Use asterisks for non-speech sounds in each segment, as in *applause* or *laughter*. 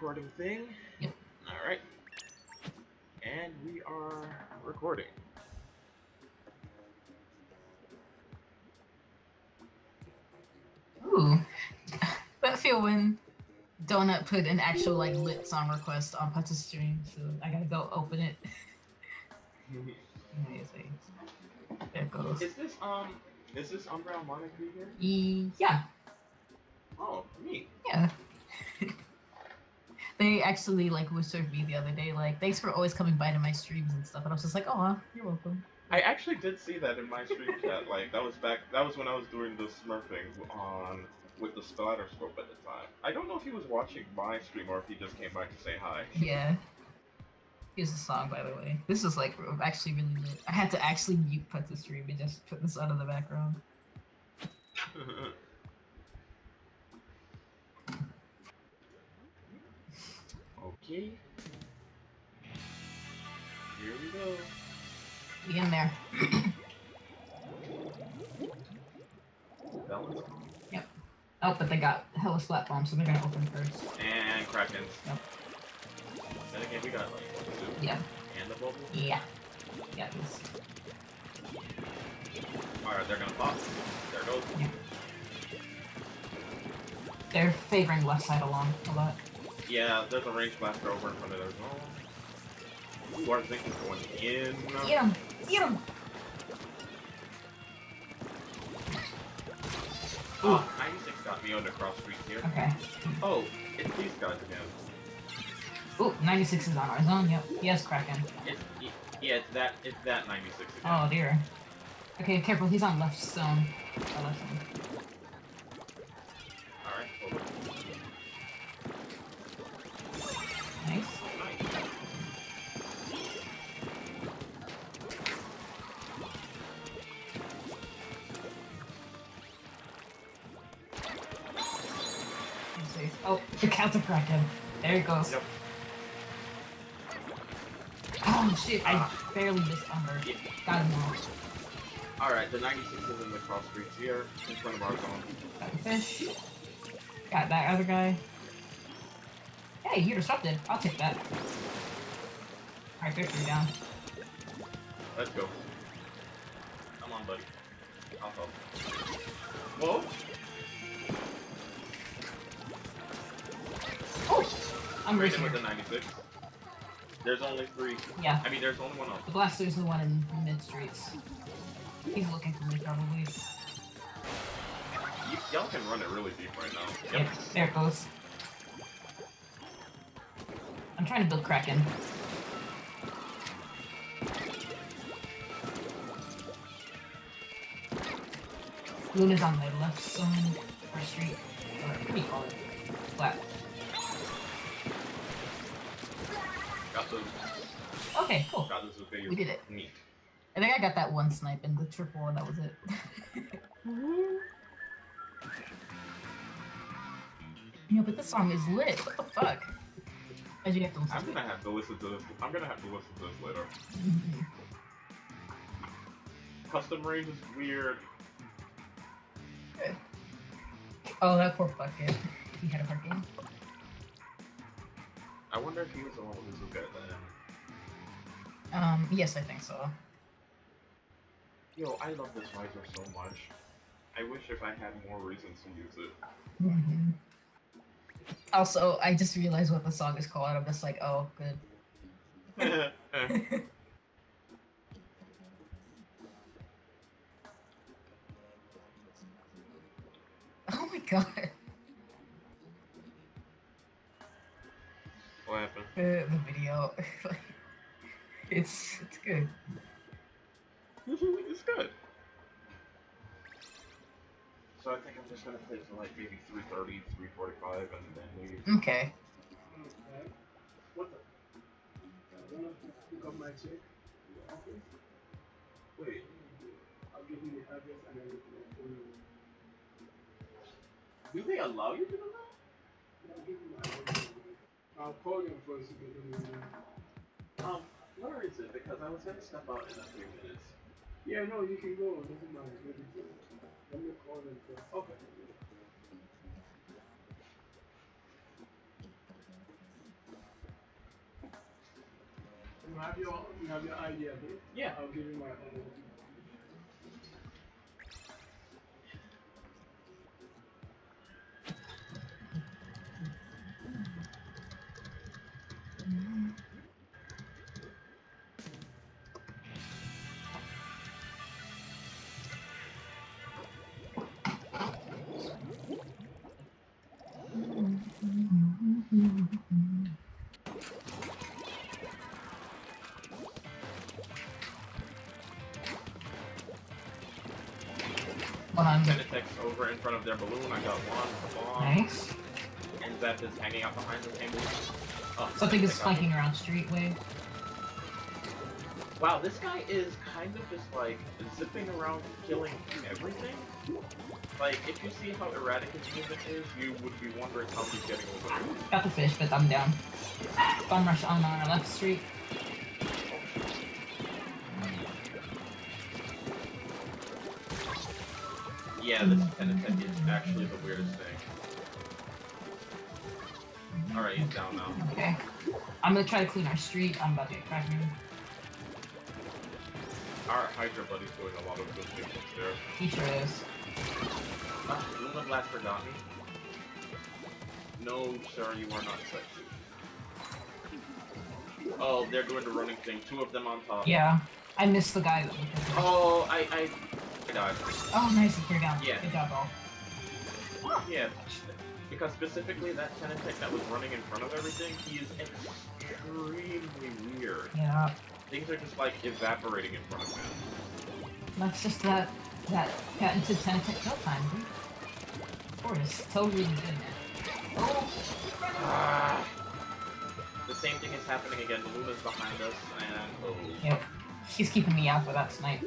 recording thing. Yep. Alright. And we are recording. Ooh. That feel when Donut put an actual like lit song request on Put's stream, so I gotta go open it. *laughs* Amazing. There it goes. is this um is this Umbral Monarchy here? Yeah, Oh, neat. yeah. They actually like whispered me the other day, like, thanks for always coming by to my streams and stuff. And I was just like, oh, you're welcome. I actually did see that in my stream *laughs* chat. Like that was back. That was when I was doing the smurfing on with the Splatterscope at the time. I don't know if he was watching my stream or if he just came back to say hi. *laughs* Yeah. Here's the song, by the way. This is like actually really lit. I had to actually mute Put the stream and just put this out of the background. *laughs* okay. Here we go. Be in there. Balance. Oh, but they got hella slap bombs, so they're gonna open first. And Krakens. Yep. Then again, we got like two. Yeah. And the bubble. Yeah. Yeah, this. Alright, they're gonna pop. There it goes. They're favoring left side along a lot. Yeah, there's a range blaster over in front of those. Ooh, our Zinc is going in. Get him! Get him! Oh, 96 got me on the cross street here. Okay. Oh, it's these guys again. Ooh, 96 is on our zone. Yep. Yes, Kraken. It's, yeah, it's that, it's that 96 again. Oh dear. Okay, careful. He's on left zone. Oh, left zone. Oh, the counter Kraken. There it goes. Yep. Oh shit! I Ah. barely missed Umber. Yeah. Got him all. Alright, the 96 is in the cross streets here, in front of our zone. Got the fish. Got that other guy. Hey, you disrupted. I'll take that. Alright, they're down. Let's go. Come on, buddy. I'll help. Whoa! Oh! I'm racing. with the 96. There's only three. Yeah, I mean, there's only one up. the blaster's the one in mid streets. He's looking for me probably. Y'all can run it really deep right now. Yep, there it goes. I'm trying to build Kraken. Luna's on my left zone, or street, or what do you call it? Flat. Got Okay, cool. got with We did it. Neat. I think I got that one snipe in the triple, and that was it. *laughs* yeah, but this song is lit. What the fuck? As you have to listen I'm to gonna have to listen to this. I'm gonna have to listen to this later. *laughs* Custom range is weird. Oh, that poor bucket. He had a hard game. I wonder if he was the one with Zuka then. Um, yes, I think so. Yo, I love this visor so much. I wish if I had more reasons to use it. Mhm. Also, I just realized what the song is called. I'm just like, oh, good. *laughs* *laughs* oh my god. The, the video. *laughs* it's it's good. *laughs* it's good. So I think I'm just gonna play to like maybe 330, 345, and then leave. Okay. Okay. What the? I pick up my check in the office. Wait, I'll give you the address and then you can phone you. do they allow you to do that? I'll call you. Um, where is it? Because I was going to step out in a few minutes. Yeah, no, you can go. It doesn't matter. Let me call first. Okay. You have your you have your idea, Yeah. I'll give you my own. In front of their balloon. I got one. Bomb. Nice. And Zep is hanging out behind the table. Oh, Something is flanking around Streetway. Wow, this guy is kind of just like zipping around killing everything. Like, if you see how erratic his movement is, you would be wondering how he's getting over. Got the fish, but I'm down. Bum rush on our left street. Yeah, this Tentatek is actually the weirdest thing. Alright, he's down now. Okay. I'm gonna try to clean our street. I'm about to get cracking. Our Hydra buddy's doing a lot of good things upstairs. He sure is. Ah, Luna Blast forgot me. No, sir, you are not sexy. Oh, they're doing the running thing. Two of them on top. Yeah. I missed the guy that was Oh, I, I died. Oh, nice. You're down. Yeah. Good job, all. Yeah, because specifically that Tentatek that was running in front of everything, he is extremely weird. Yeah. Things are just like evaporating in front of him. That's just that that patented Tentatek kill time, dude. Ford is totally it. Oh, Ah. The same thing is happening again. The Luna's behind us, and oh. yep. She's keeping me out for that snipe.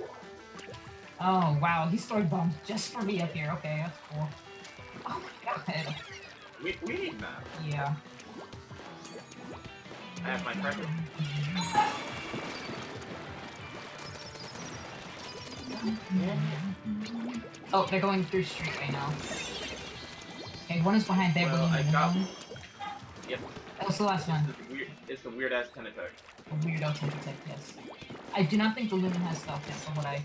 Oh wow, he stored bombs just for me up here. Okay, that's cool. Oh my god. We, we need that. Yeah. I have my cracker. Oh, they're going through street right now. Okay, one is behind there. Well, I got- one. Yep. That was the last one. It's the weird, it's the weird ass Tentatek. A weirdo Tentatek, yes. I do not think the Lumen has stealth yet, from what I.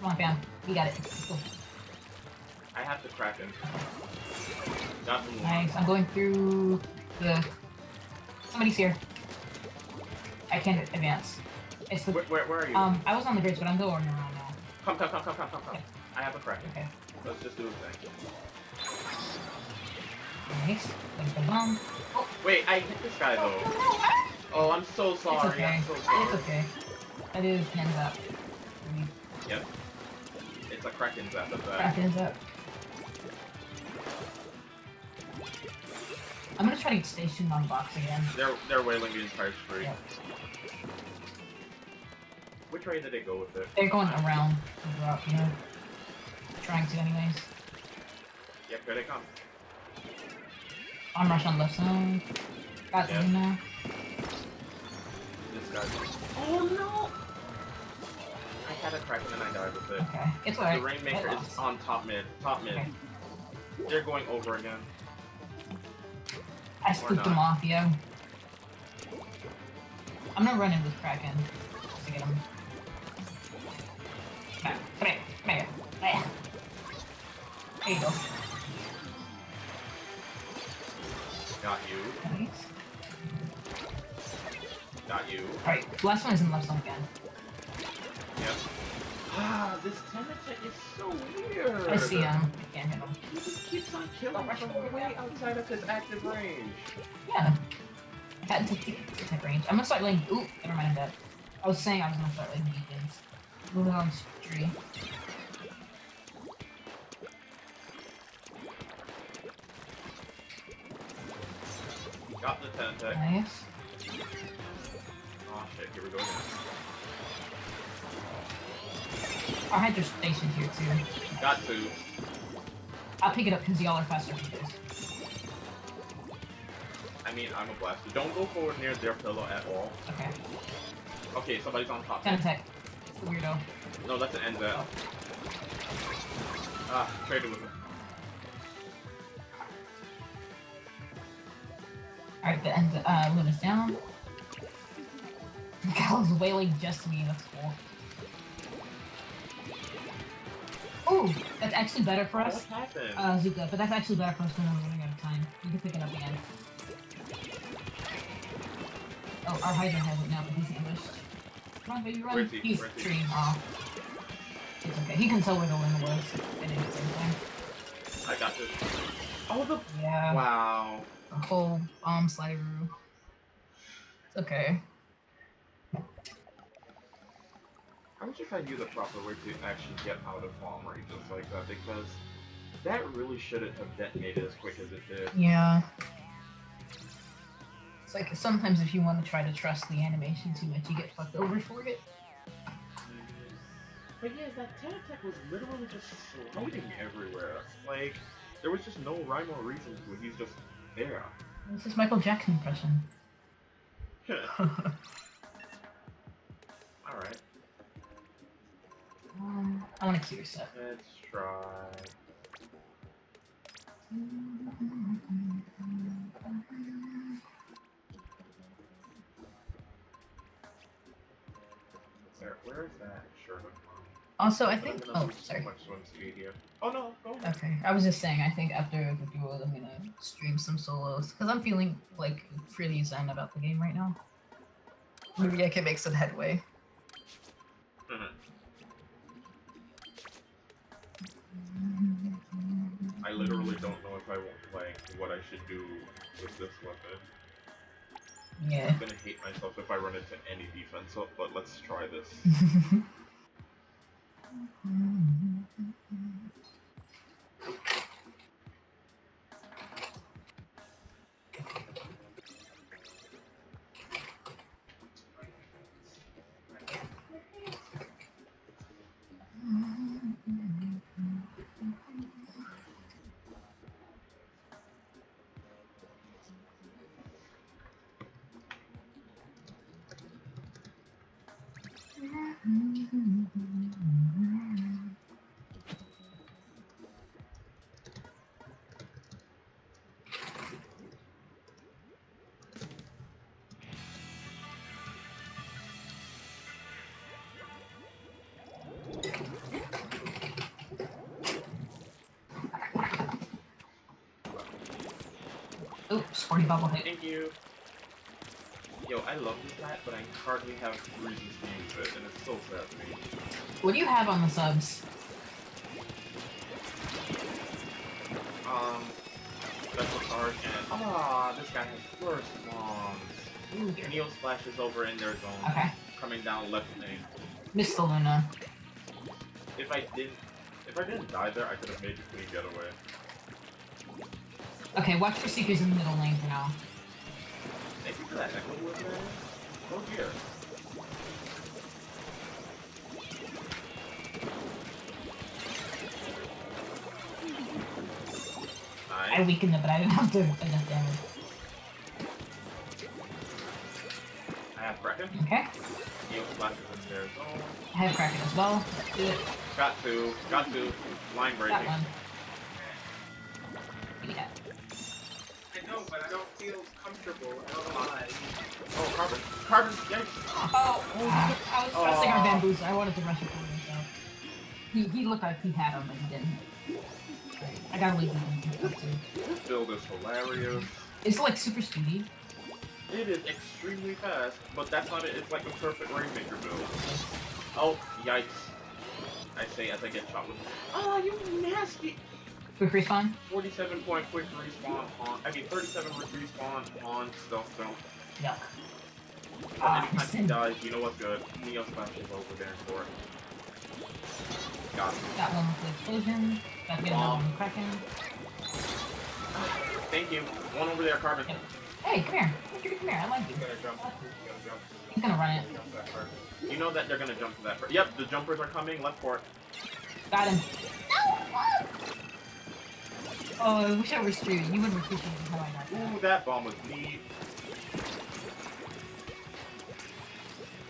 Come on, fam. We got it. Go. I have the Kraken. Not the Luna. Nice. I'm going through the. Somebody's here. I can't advance. It's the. Where, where, where are you? Um, I was on the bridge, but I'm going around now. come, come, come, come, come, come, come. I have a Kraken. Okay. Let's just do a thing. Nice. There's the bomb. Wait, I hit this guy though. Oh, I'm so sorry. It's okay. I'm so sorry. It's okay. That is hands up. We Yep. It's a Kraken's at the crack back. up. I'm gonna try to get stationed on box again. They're they're wailing the entire street. Yep. Which way did they go with it? They're going around the route, you know. Trying to anyways. Yep, here they come. On rush on left side. Got Yeah. in now. This guy. Oh no! I had a Kraken and I died with it. Okay. It's alright. The Rainmaker is on top mid. Top mid. Okay. They're going over again. I spooked them not. off, yo. I'm gonna run in with Kraken. Just to get him. Come here, come here, come here. There. There you go. Got you. Nice. Got you. Alright, last one is in left side again. Yep. Ah, this Tentatek is so weird. I see him. I can't hit him. He just keeps on killing from way outside of his active range. Yeah. I had to take to take range. I'm gonna start laying. Ooh, never mind that. I was saying I was gonna start laying beacons. Moving on to tree. Got the Tentatek. Nice. Oh shit, here we go again. Our Hydra's stationed here too. Got two. I'll pick it up because y'all are faster than this. I mean, I'm a blaster. Don't go forward near their pillow at all. Okay. Okay, somebody's on top. Tentatek. It's the weirdo. No, that's an NZ. Oh. Ah, traded with him. Alright, the end uh Luna's down. *laughs* Gal's wailing just me, that's cool. Ooh, that's actually better for us. What happened? Uh, Zuka, but that's actually better for us when we're running out of time. We can pick it up again. Oh, our Hydra has it now, but he's ambushed. Run, baby, run! Where's he? He's Where's he? treeing off. It's okay. He can tell where the win was. At any given time. I got this. Oh, the. Yeah. Wow. The whole um, bomb slider. It's okay. I wish if I knew the proper way to actually get out of bomb ranges like that because that really shouldn't have detonated as quick as it did. Yeah. It's like sometimes if you want to try to trust the animation too much, you get fucked over for it. But yeah, that Tentatek was literally just floating everywhere. Like, there was just no rhyme or reason to it. He's just there. This is Michael Jackson impression. *laughs* Alright, um, I want to cure set. let's try. Where, where is that shirt from? Also, I think. Oh, sorry. Much swim speed here. Oh no, go. Okay, I was just saying. I think after the duel, I'm gonna stream some solos because I'm feeling like pretty zen about the game right now. Maybe I can make some headway. Mhm. I literally don't know if I want, like what I should do with this weapon. Yeah. I'm gonna hate myself if I run into any defense, so- but let's try this. *laughs* Oops, sporty bubble hit. Thank you. Yo, I love this hat, but I hardly have reasons to use it, and it's so sad to me. What do you have on the subs? Um, special card and ah, this guy has first bombs. Ooh. Neo splashes over in their zone, Okay, coming down left lane. Miss the Luna. If I didn't, if I didn't die there, I could have made a clean getaway. Okay, watch for seekers in the middle lane for now. Thank that echo wood, man. Dear. I weakened it, but I didn't have to enough damage. I have Kraken. Okay, Neo splashes in their zone. I have Kraken as well. Let's do it. Got two. got two. Line breaking. one. Looked like he had them, but he didn't. I gotta leave him and. This build is hilarious. It's like super speedy. It is extremely fast, but that's not it. It's like a perfect Rainmaker build. Oh, yikes. I say as I get shot with Oh, you nasty! Quick respawn. 47 point quick respawn on, I mean 37 respawn on stealth stone. Yuck. But anytime he dies, you know what's good? Neo splashes over there for it. Got him. Got one with the explosion. Got to get another one with Kraken. Thank you. One over there, Carbon. Yep. Hey, come here. Come here. I like you. You gotta jump. You gotta jump. He's gonna run it. Jump that first. You know that they're gonna jump to that first. Yep, the jumpers are coming. Left port. Got him. No! Oh, I wish I were streaming. You would have appreciated how I got that. Ooh, that bomb was neat.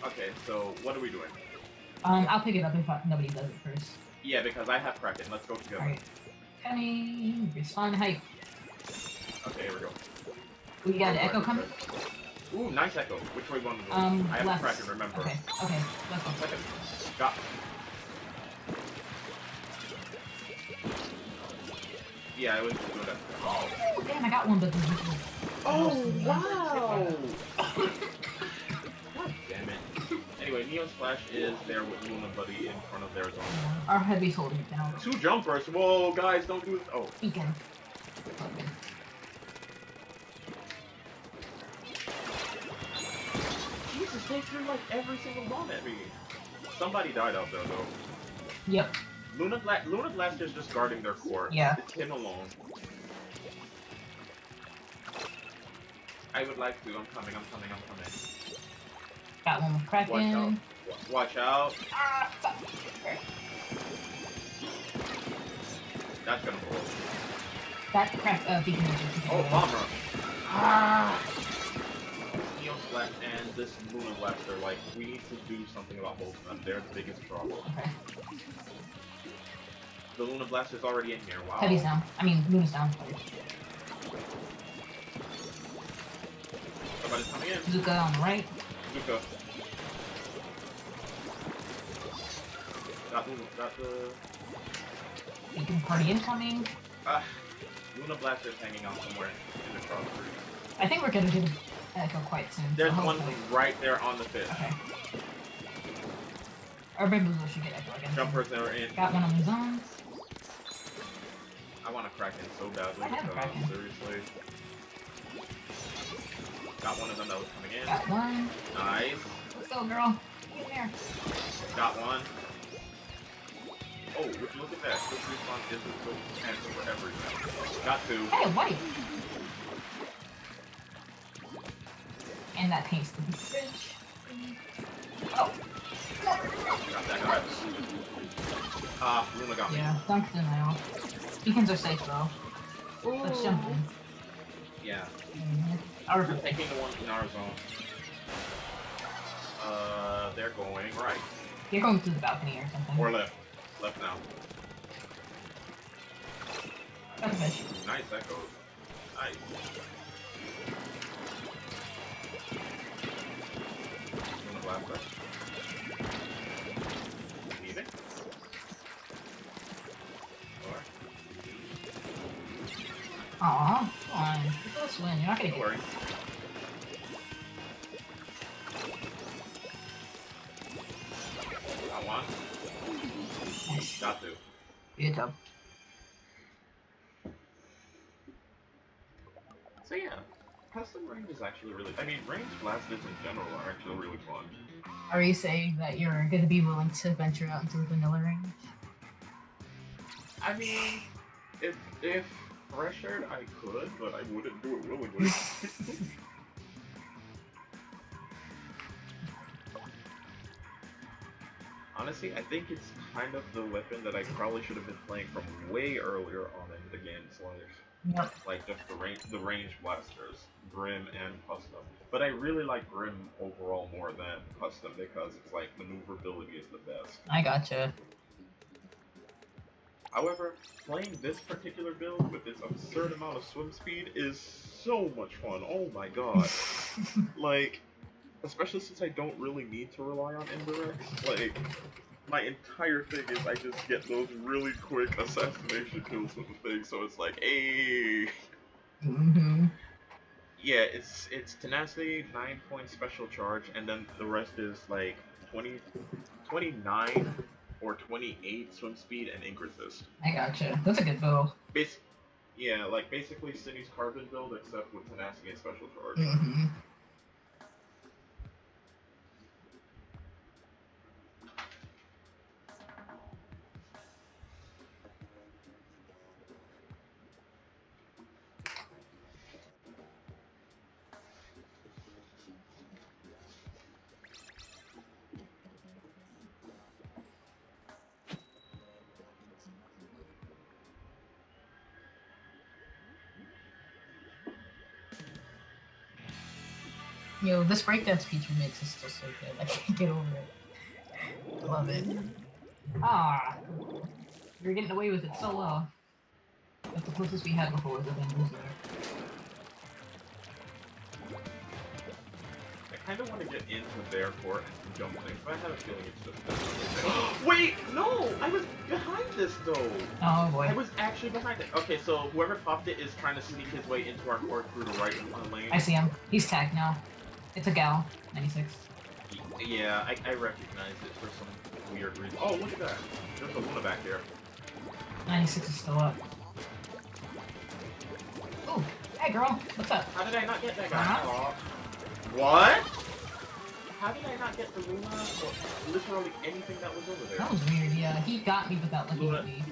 Okay, so what are we doing? Um, I'll pick it up if I, nobody does it first. Yeah, because I have Kraken. Let's go together. Alright. Penny, respawn height. Okay, here we go. We got an echo coming. Ooh, nice echo. Which way one? Um, I have left. a Kraken, remember. Okay, okay, left one. Second. Got. Yeah, I was doing that. Oh, damn, I got one, but Oh, wow! *laughs* God damn it. Anyway, Neon Splash is there with Luna Buddy in front of their zone. our heavy's holding it down. Two jumpers! Whoa, guys, don't do it. Oh, Beacon. Jesus, they threw like every single bomb at me. Somebody died out there, though. Yep. Luna, Bla- Luna Blaster's just guarding their core. Yeah. It's him alone. I would like to. I'm coming, I'm coming, I'm coming. Got one with Watch out. Watch out. Ah, fuck. That's gonna blow. That crack uh, beacon is Oh, bomb rush. Ah! Neon Splash and this Luna Blaster, like, we need to do something about both of them. They're the biggest problem. Okay. The Luna Blaster's already in here. Wow. Heavy's down. I mean, Luna's down. Somebody's coming in. Zuka on the right. Zuka. Got, Luna, got the... Beacon party incoming. Ah, Luna Blaster's hanging out somewhere in the cross. I think we're gonna do Echo quite soon. so There's one hopefully- right there on the fish. Okay. Our we should get Echo again. Jumpers that are in. Got one on the zone. I want to Kraken so badly. I have a because, Kraken. Seriously. Got one of them that was coming in. Got one. Nice. Let's go, girl. Get in there. Got one. Oh, would you look at that? Quick respawn is the quick answer for everything. Got two. Hey, white. And that paints the bridge. Oh. Got that guy. Ah, Luna got me. Yeah, dunked in now. Beacons are safe though. Let's jump in. Yeah. Our We're taking the one in our zone. Uh, they're going right. You're going through the balcony or something. Or left. Left now. Got a fish. Nice echoes. Nice. Luna Blaster. Leaving. Or, Aw, come on. Just let us win. You're not gonna get worry. Got one. Nice. Got two. Good job. So yeah, custom range is actually really. I mean, range blasters in general are actually really fun. Are you saying that you're gonna be willing to venture out into the vanilla range? I mean, if if pressured, I could, but I wouldn't do it willingly. *laughs* Honestly, I think it's kind of the weapon that I probably should have been playing from way earlier on in the game slash. Yep. Like just the range, the range blasters, Grim and Custom. But I really like Grim overall more than Custom because it's like maneuverability is the best. I gotcha. However, playing this particular build with this absurd amount of swim speed is so much fun. Oh my god. *laughs* like, especially since I don't really need to rely on indirects. Like, my entire thing is I just get those really quick assassination kills with the thing, so it's like, hey. hmm Yeah, it's it's tenacity, 9 point special charge, and then the rest is like 20, 29 or 28 swim speed and ink resist. I gotcha. That's a good build. Bas- yeah, like basically Cindy's carbon build except with tenacity and special charge. hmm Yo, this breakdance speech remix is still so good. I can't get over it. Love it. Ah, you're getting away with it so well. That's the closest we had before was the bamboozler. kind of want to get into their court and jump things, but I have a feeling it's just this. *gasps* Wait, no! I was behind this though! Oh boy. I was actually behind it. Okay, so whoever popped it is trying to sneak his way into our court through the right lane. I see him. He's tagged now. It's a gal. 96. Yeah, I, I recognize it for some weird reason. Oh, look at that. There's a Luna back there. 96 is still up. Ooh, hey girl, what's up? How did I not get that guy? Uh-huh. What? How did I not get the Luna or literally anything that was over there? That was weird, yeah. He got me without looking Luna- at me.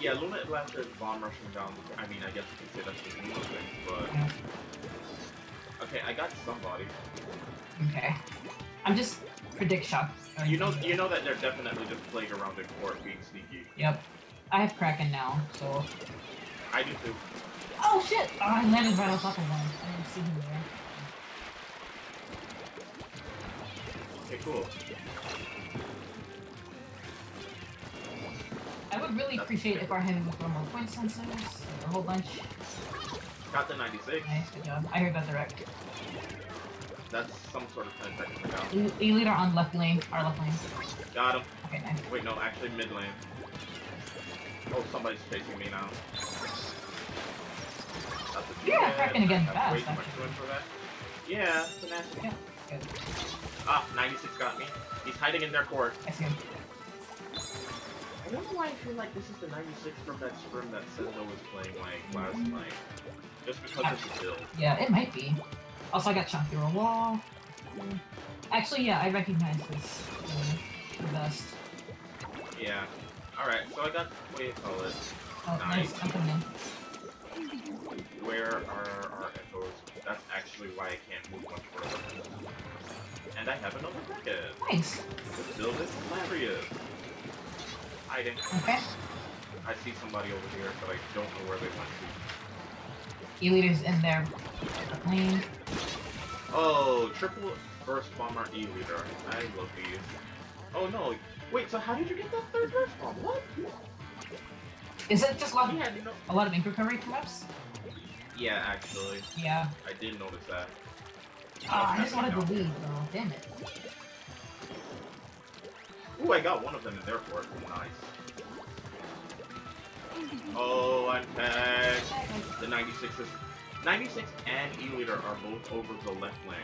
Yeah, Luna Blaster is bomb rushing down. I mean, I guess you could say that's the Luna thing, but... Yeah. Okay, I got somebody. Okay. I'm just predict shock. You know, you know that they're definitely just playing around the court, being sneaky. Yep. I have Kraken now, so. I do too. Oh shit! Oh, I landed right on top of one. I didn't see him there. Okay, cool. I would really appreciate if our throw more point sensors, a whole bunch. Got the 96. Nice, good job. I heard that direct. That's some sort of 10 seconds ago. E- E-liter on left lane, our left lane. Got him. Okay, nice. Wait, no, actually mid lane. Oh, somebody's chasing me now. That's a Yeah. Kraken again way fast, actually. room for that. Yeah, tenacity. Yeah, good. Ah, 96 got me. He's hiding in their court. I see him. I know why I feel like this is the 96 from that scrim that Senzo was playing like last night. Just because it's a build. Yeah, it might be. Also, I got shot through a wall. Actually, yeah, I recognize this. uh, the best. Yeah. Alright, so I got, what do you call it? Oh, nice. Nice. I'm coming in. Where are our echoes? That's actually why I can't move much further. And I have another bracket. Nice. This build is hilarious. Hiding. Okay. I see somebody over here, but I don't know where they went to. E-liter's in there. Lane. Oh, triple burst bomber E liter. I love these. Oh no. Wait, so how did you get that third burst bomb? What? Is it just a lot, He had no. a lot of ink recovery collapse? Yeah, actually, Yeah. I did notice that. Ah, I just wanted to lead, though. Damn it. Ooh, I got one of them in their fort. Nice. Oh, I'm tagged. The 96 is 96 and E liter are both over the left lane.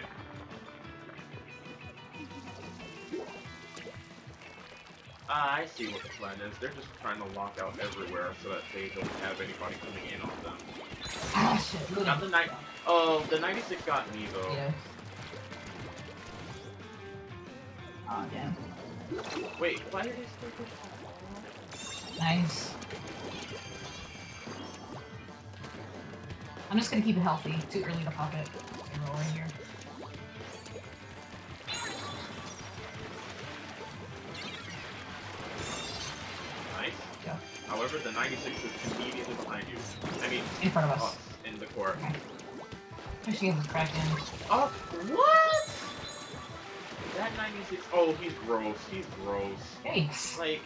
Ah, I see what the plan is. They're just trying to lock out everywhere so that they don't have anybody coming in on them. Ah, shit. Look the night. Oh, the 96 got me though. Yeah. Oh, damn. Wait, why are they still? Nice. I'm just gonna keep it healthy. Too early to pop it. Roll right here. Nice. Yeah. However, the 96 is immediately behind you. I mean, In front of us. us in the court. Okay. With Kraken. Oh, what? That 96. Oh, he's gross. He's gross. Yikes. Like,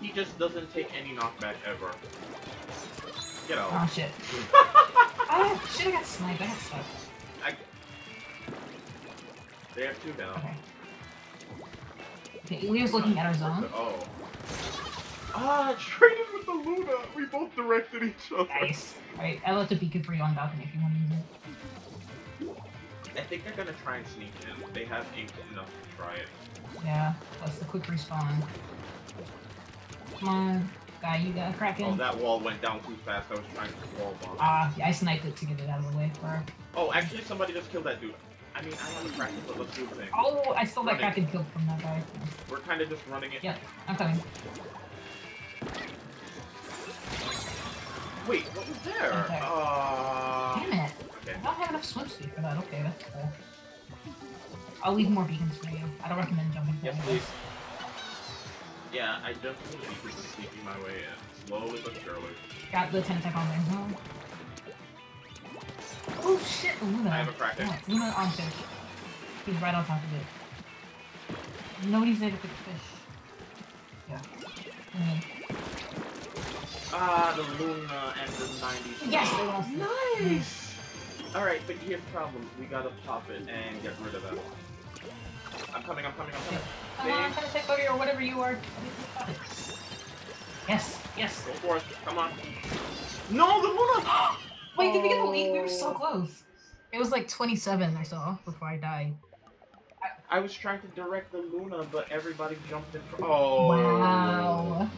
he just doesn't take any knockback ever. Get out. *laughs* Oh shit. I should have got sniped. I got stuck. I... They have two now. Okay. Okay, Elio's looking at our zone. Oh. Ah, traded with the Luna. We both directed each other. Nice. Alright, I left a beacon for you on balcony if you want to use it. I think they're gonna try and sneak in. They have ink enough to try it. Yeah, plus the quick respawn. Come on, guy, you got a Kraken. Oh, that wall went down too fast. I was trying to wall bomb. Ah, yeah, I sniped it to get it out of the way for. Oh, actually, somebody just killed that dude. I mean, I have a practice, but let's do the thing. Oh, I stole that Running. Kraken killed from that guy. We're kind of just running it. Yep, I'm coming. Wait, what was there? Okay. Uh, Damn it. okay. I don't have enough swim speed for that. Okay, that's cool. I'll leave more beacons for you. I don't recommend jumping Yes, forward. please. Yeah, I definitely need to sneaking my way in. Slowly but surely. Got the 10 attack on there. No. Oh shit, Luna. I have a Kraken. Yeah, Luna on fish. He's right on top of it. Nobody's there to pick the fish. Yeah. Mm. Ah, the Luna and the 90s. Yes, they lost it. Nice! Alright, but here's the problem. We gotta pop it and get rid of that. I'm coming, I'm coming, I'm coming. Come on, trying to take over or whatever you are. Yes, yes. Go for it. Come on. No, the Luna! *gasps* Wait, did we get the lead? We were so oh. close. It was like 27 I saw before I died. I was trying to direct the Luna, but everybody jumped in. fr- Oh. Wow.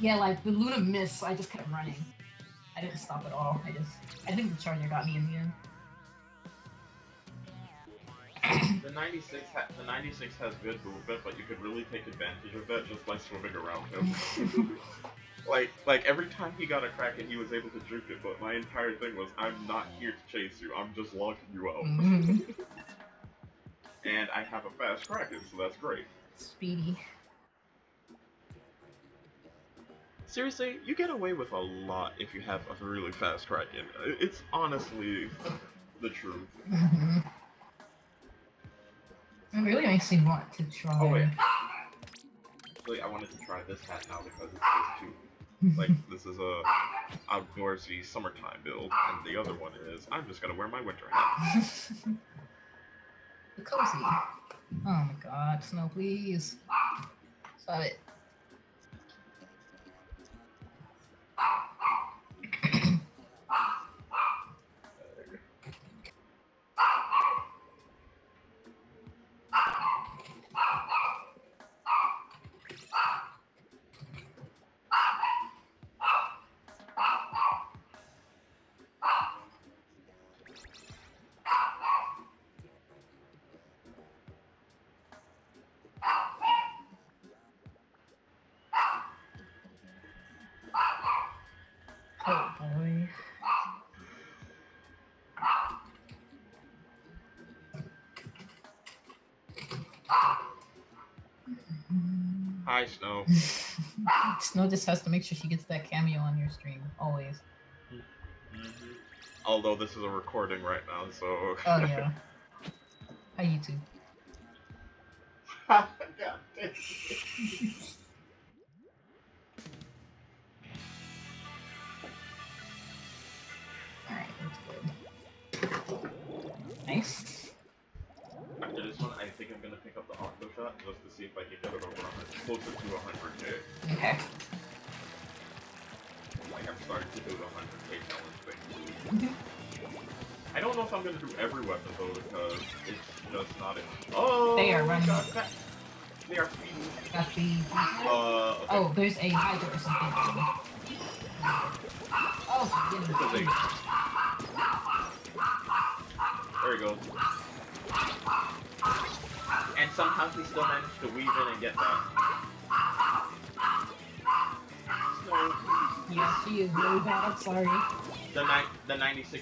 Yeah, like the Luna missed, so I just kept running. I didn't stop at all. I just, I think the Charger got me in the end. The 96 ha- the 96 has good movement, but you could really take advantage of that just by swimming around him. *laughs* like like every time he got a Kraken, he was able to juke it, but my entire thing was I'm not here to chase you. I'm just locking you out. Mhm. and I have a fast Kraken, so that's great. Speedy. Seriously, you get away with a lot if you have a really fast Kraken. It's honestly the truth. It really makes me want to try. Oh, wait. Actually, I wanted to try this hat now because it's this *laughs* too. Like this is a outdoorsy summertime build, and the other one is I'm just gonna wear my winter hat. the *laughs* cozy. Oh my god, snow, please. Stop it. Snow. *laughs* Snow just has to make sure she gets that cameo on your stream, always. Mm-hmm. Although this is a recording right now, so. Oh yeah. *laughs* Hi YouTube. *laughs* God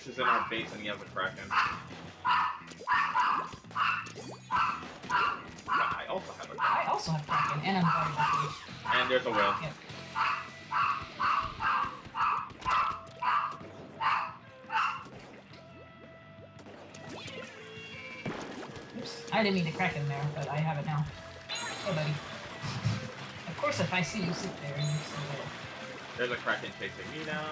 the 96 is in our base and he has a Kraken. Yeah, I also have a I Kraken. also have Kraken, and I'm very lucky. And there's a whale. Yep. Oops. I didn't mean to crack in there, but I have it now. Hey, buddy. Of course, if I see you sit there and you see There's a Kraken chasing me now.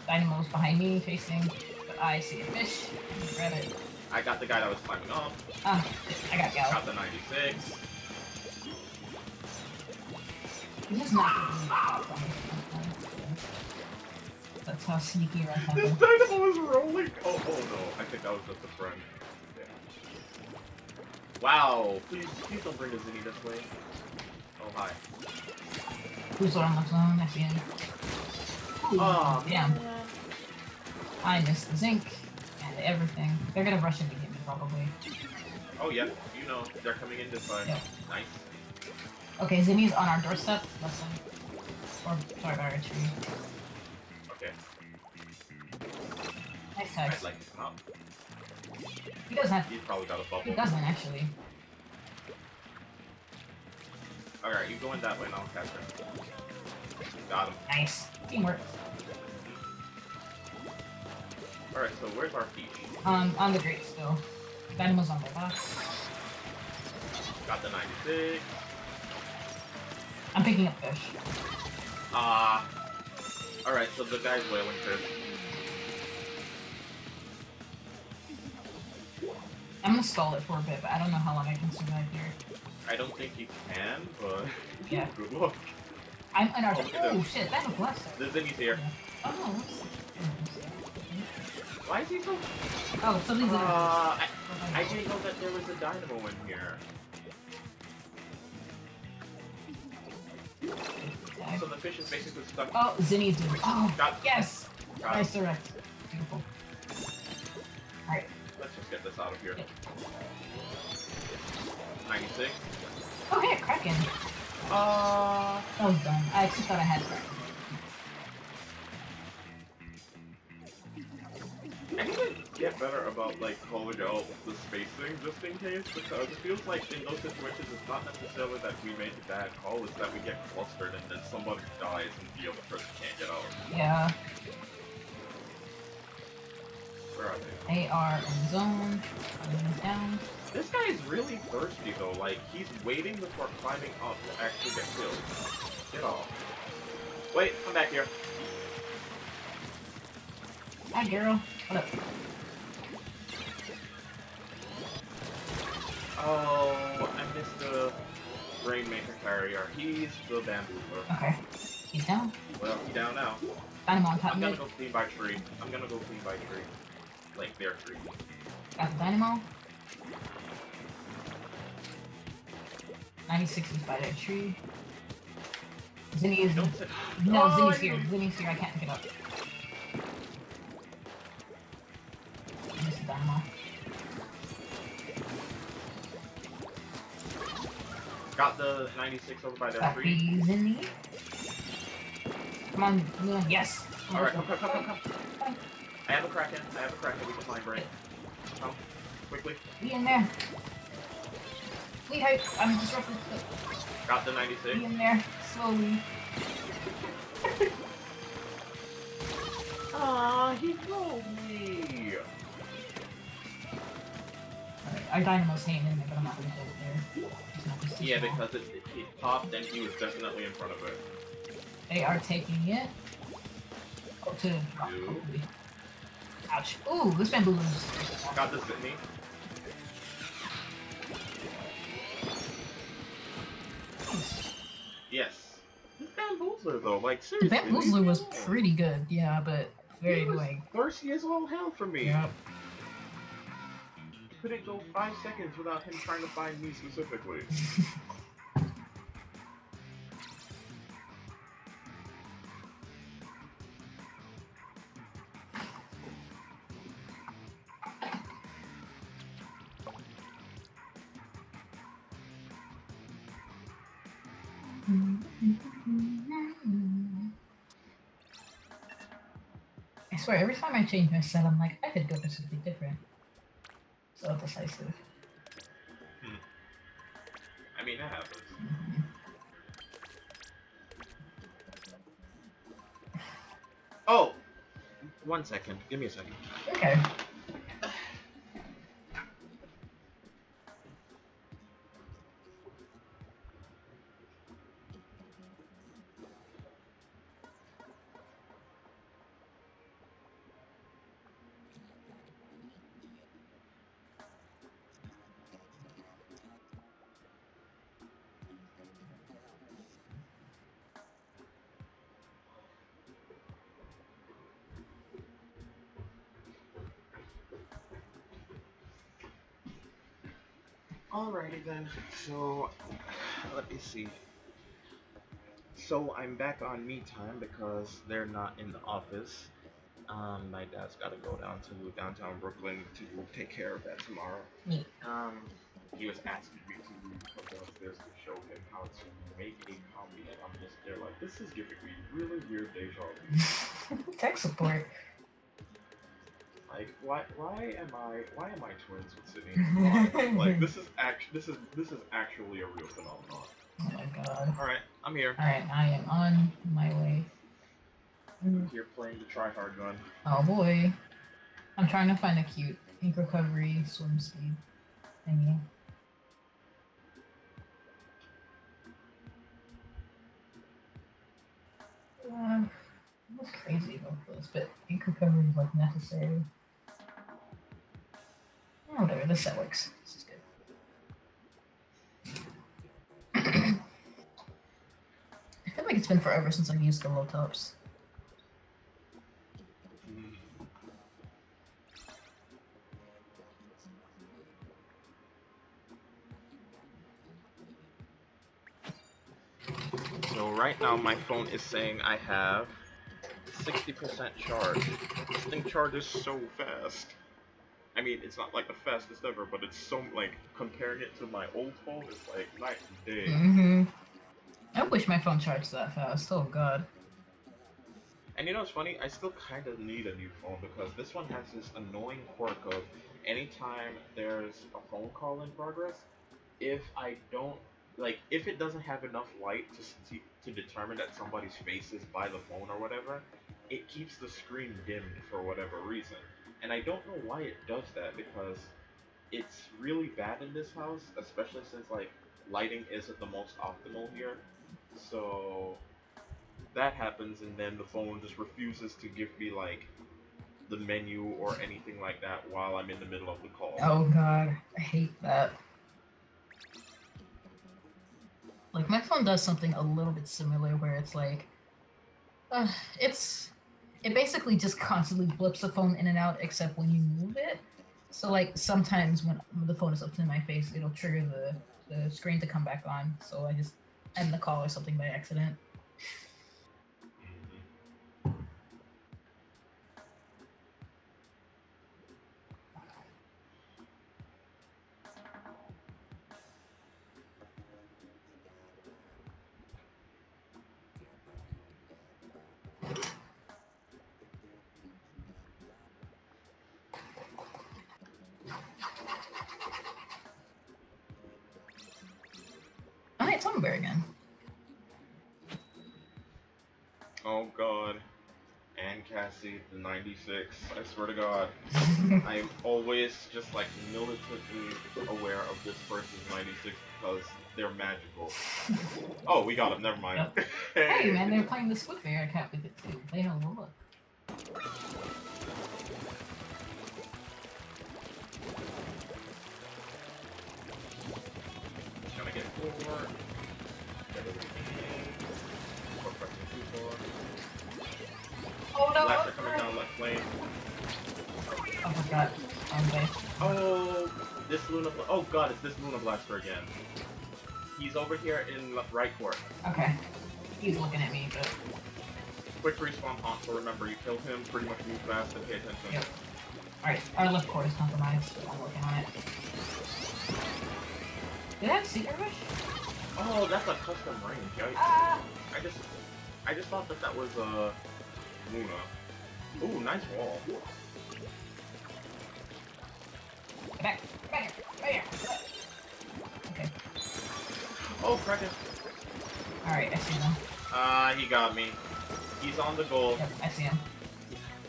the dynamos behind me chasing, but I see a fish and grab it. I got the guy that was climbing up. Ah, I got Gal. Got the 96. He's just not gonna be popped on this one. That's how sneaky Red This dynamo is rolling. Oh, oh no. I think that was just a friend. Yeah. Wow. Please, please don't bring a Zinni this way. Oh, hi. Who's on the zone? I see him. Oh, Damn. man. I missed the zinc and everything. They're gonna rush in to get me probably. Oh, yeah. You know, they're coming in this way. Yep. Nice. Okay, Zinni's on our doorstep. Listen. Or sorry, our tree. Okay. Nice I'd like. He doesn't have. He's probably got a bubble. He doesn't actually. Alright, you going that way now, Catherine. Got him. Nice teamwork. Alright, so where's our fish? Um, on the grate still. Dynamo's on the box. Got the 96. I'm picking up fish. Ah. Alright, so the guy's whaling fish. I'm gonna stall it for a bit, but I don't know how long I can survive here. I don't think you can, but *laughs* Yeah. *laughs* good luck. I'm an archer. look at Oh shit, that's a blaster. The Zinni's here. Oh, what's Why is he so? Oh, something's in Uh, I, I it. didn't know that there was a dynamo in here. So the fish is basically stuck. Oh, Zinni's doing Oh, Got, yes! got Nice direct. Beautiful. Alright. Let's just get this out of here. 96. Oh, hey, Kraken. Uh, That was dumb. I actually thought I had Kraken. I need to get better about like calling out the spacing just in case because it feels like in those situations it's not necessarily that we make a bad call, it's that we get clustered and then somebody dies and the other person can't get out. Yeah, Where are they? they are in zone. Coming down. This guy is really thirsty though, like he's waiting before climbing up to actually get killed. Get off. Wait, come back here. Hi, girl. Oh, I missed the Rainmaker carrier. He's the bamboozler. Okay. He's down. Well, he's down now. Dynamo on top I'm gonna go clean by tree. I'm gonna go clean by tree. Like their tree. Got the Dynamo. 96 is by that tree. Zinni is. No, Oh, Zinni's here. know. Zinni's here. I can't pick it up. Missed. Got the 96 over by their Got tree. the Zinni. Come on, Luna. Yes. Alright, come, come, come, come, come. I have a kraken. I have a kraken. We can find break. Come. Quickly. Be in there. We hope I'm disrupted. Got the 96. Be in there. Slowly. Aw, he told me. Our Dynamo's hanging in there, but I'm not gonna hold it there. Yeah, because it, it, it popped and he was definitely in front of it. They are taking it. Oh, to rock, hopefully. Ouch. Ooh, this bamboo is. Got the Sydney. Yes. This bamboozler though, like The seriously. bamboozler was pretty good, yeah, but very annoying. thirsty as all hell for me. Yep. Couldn't go five seconds without him trying to find me specifically. I swear, every time I change my set, I'm like, I could go for something different. So decisive. Hmm. I mean, that happens. Mm-hmm. Oh! One second. Give me a second. Okay. Alrighty then. So, let me see. So I'm back on me time because they're not in the office. Um, my dad's got to go down to downtown Brooklyn to take care of that tomorrow. Um, he was asking me to come downstairs to show him how to make a copy, and I'm just there like, this is giving me really weird deja vu. *laughs* Tech support. Like, why, why am I, why am I twins with Sydney? Like, this is act, this is, this is actually a real phenomenon. Oh my god. All right, I'm here. Alright, I am on my way. You're playing the try hard gun. Oh boy. I'm trying to find a cute ink recovery swim speed thingy. Uh, crazy about this, but ink recovery is like necessary. Oh, whatever, this set works. This is good. I feel like it's been forever since I've used the low tops. So right now my phone is saying I have 60% charge. This thing charges so fast. I mean, it's not like the fastest ever, but it's so like comparing it to my old phone, it's like night and day. Mm-hmm. I wish my phone charged that fast. Oh god. And you know what's funny? I still kind of need a new phone because this one has this annoying quirk of anytime there's a phone call in progress, if I don't like if it doesn't have enough light to see, to determine that somebody's face is by the phone or whatever, it keeps the screen dimmed for whatever reason. And I don't know why it does that because it's really bad in this house, especially since like lighting isn't the most optimal here. So that happens and then the phone just refuses to give me like the menu or anything like that while I'm in the middle of the call. Oh god, I hate that. Like my phone does something a little bit similar where it's like, uh, it's, it basically just constantly blips the phone in and out except when you move it. So like sometimes when the phone is up to my face, it'll trigger the the screen to come back on. So I just end the call or something by accident. Oh, again. Oh god. And Cassie, the 96. I swear to god. *laughs* I'm always just like militantly aware of this person's 96 because they're magical. *laughs* Oh, we got him. Never mind. *laughs* hey man, they're playing the Squid Bear cat with it too. They the look. I forgot. Okay. Oh, this Luna. Oh god, it's this Luna Blaster again. He's over here in right court. Okay. He's looking at me, but Quick respawn haunt, so remember, you kill him, pretty much move fast and pay attention. Yep. alright. Our left core is compromised. I'm working on it. Did I have seeker rush? Oh, that's a custom range. I, Ah! I just, I just thought that that was uh, Luna. Ooh, nice wall. Oh, Kraken. Alright, I see him. Ah, he got me. He's on the goal. Yep, I see him.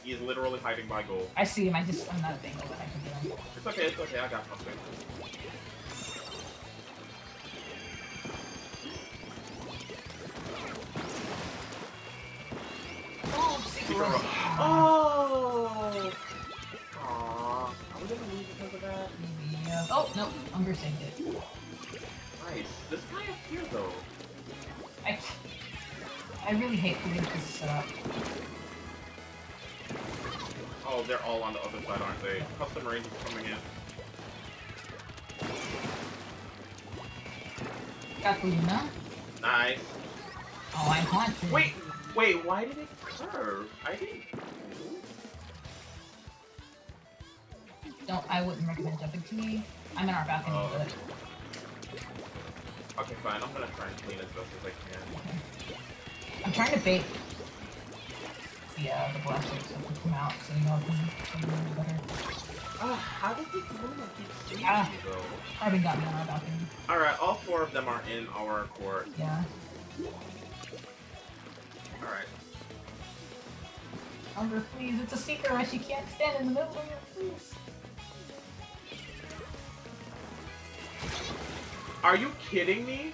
He's literally hiding by goal. I see him. I just, I'm not a bingo, but I can get him. It's okay, it's okay, I got something. Oh, seeker Seeker rush! rush. Oh! Aww. Are we gonna lose because of that? Maybe, uh, oh, no. Unger saved it. Nice. This here, though. I, I really hate the way this is set up. Oh, they're all on the other side, aren't they? Custom range is coming in. Got Luna. Nice. Oh, I haunted. Wait, wait, why did it curve? I didn't. Don't, I wouldn't recommend jumping to me. I'm in our balcony, Oh. but Okay, fine. I'm gonna try and clean as best as I can. I'm trying to bait the uh, the blaster so it can come out so y'all can can do better. Ah, how did this Luna keep seeing Ah. me though? Carbon got me on our balcony. All right, all four of them are in our court. Yeah. All right. Unger, please, it's a seeker rush. You can't stand in the middle of it, please. Are you kidding me?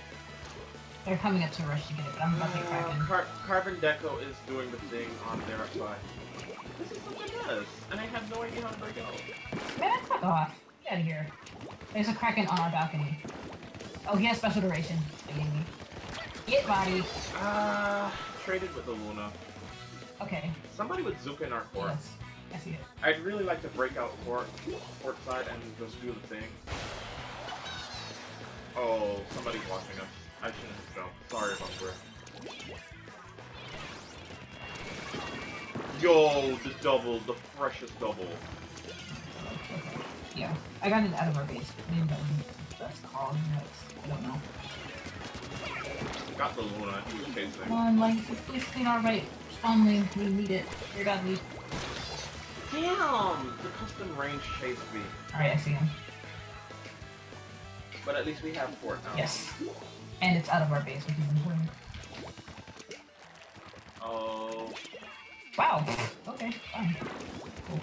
They're coming up to rush to get it. But I'm about to Uh. Car- Carbon Deco is doing the thing on their side. This is such a mess, and I have no idea how to break it out. Man, fuck off. Get out of here. There's a Kraken on our balcony. Oh, he has special duration. Spaghetti. Get body. Ah, traded with the Luna. Okay. Somebody with Zuka in our court. Yes. I see it. I'd really like to break out court, court side and just do the thing. Oh, somebody's watching us. I shouldn't have jumped. Sorry, Bunker. Yo, the double, the freshest double. Yeah. I got it out of our base. Maybe that wasn't the best call. That's, I don't know. Got the Luna, he was chasing. Come on, like, please clean our right spawn lane. We need it. You're gonna leave. Damn! The custom range chased me. Alright, I see him. But at least we have fort now. Yes. And it's out of our base, which is important. Oh. Wow. Okay, fine. Cool.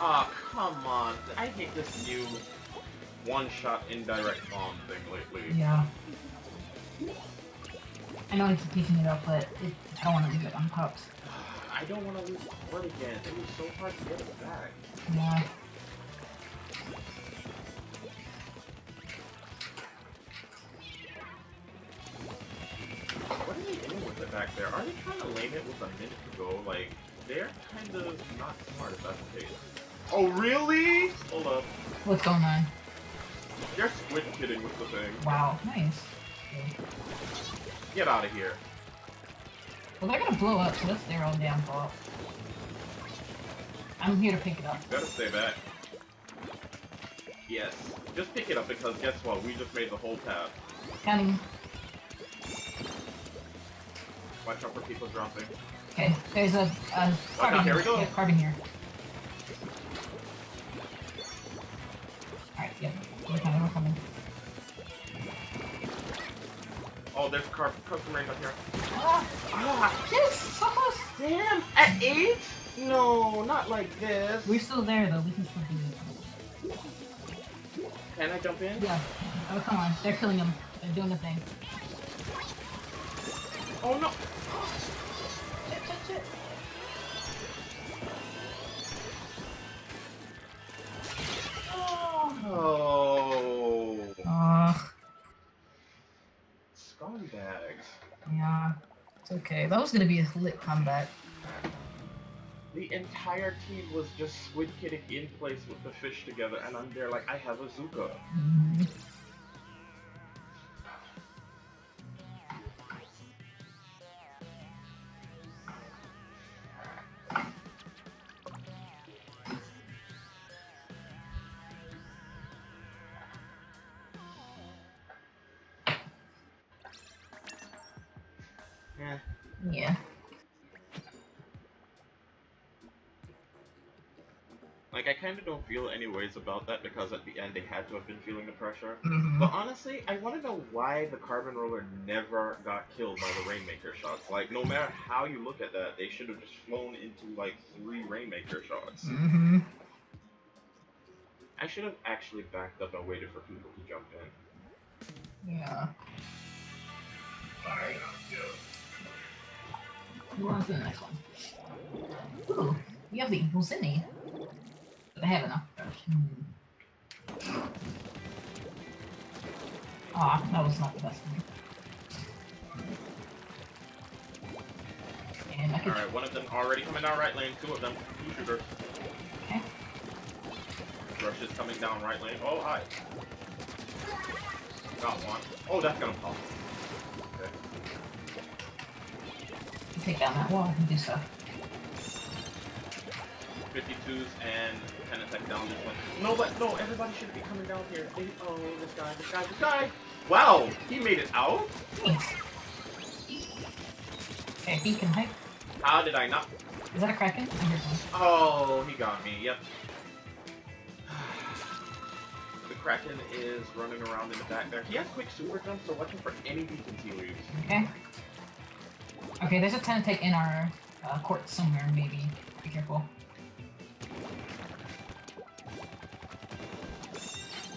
Ah, come on. I hate this new one-shot indirect bomb thing lately. Yeah. I know I keep picking it up, but it, *sighs* I don't want to leave it unpopped. I don't want to lose fort again. It was so hard to get it back. Yeah. Lane it with a minute to go? Like, they're kind of not smart if that's the case. Oh, really? Hold up. What's going on? They're squid kidding with the thing. Wow, nice. Get out of here. Well, they're gonna blow up, so that's their own damn fault. I'm here to pick it up. You Better stay back. Yes. Just pick it up because guess what? We just made the whole path. Counting. Watch out for people dropping. Okay, there's a, a carbon here we go. Yeah, carbon here. Alright, yep. We're coming, we're coming. Oh, there's car custom range up here. Ah! Ah, Yes! So close! damn! At eight? No, not like this. We're still there, though. We can still do it. Can I jump in? Yeah. Oh, come on. They're killing him. They're doing the thing. Oh no! Oh. Ugh. Scumbags. Yeah. It's okay. That was gonna be a lit combat. The entire team was just squid kidding in place with the fish together, and I'm there like, I have a Zuka. Mhm. Yeah. I kind of don't feel any ways about that because at the end they had to have been feeling the pressure. Mhm. But honestly, I want to know why the Carbon Roller never got killed by the Rainmaker shots. Like, no matter how you look at that, they should have just flown into like three Rainmaker shots. Mhm. I should have actually backed up and waited for people to jump in. Yeah. Move on to the next one. Ooh, we have the Evil Zinni. I have enough. Hmm. Ah, that was not the best one. And I could. Alright, one of them already coming down right lane, two of them, two shooters. Okay. Rush is coming down right lane. Oh, hi. Got one. Oh, that's gonna pop. Okay. take down that wall and do stuff. 52s and Tentatek down this one. No, but no, everybody should be coming down here. They, oh, this guy, this guy, this guy! Wow, he made it out? Thanks. Okay, he can hike. How did I not? Is that a kraken? I heard one. Oh, he got me, yep. *sighs* The Kraken is running around in the back there. He has quick super jump, so watch him for any beacons he leaves. Okay. Okay, there's a Tentatek in our uh, court somewhere, maybe. Be careful.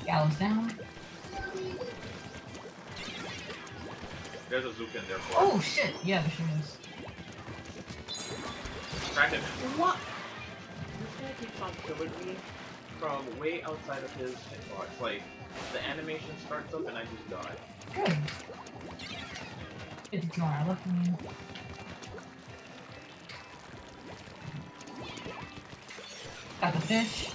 Gallows down. There's a Zuka in there for Oh shit! Yeah, there sure is. Kraken. What? This guy keeps on killing me. from way outside of his hitbox. Like, the animation starts up and I just die. Good. 52 more left. Mm. Got the fish.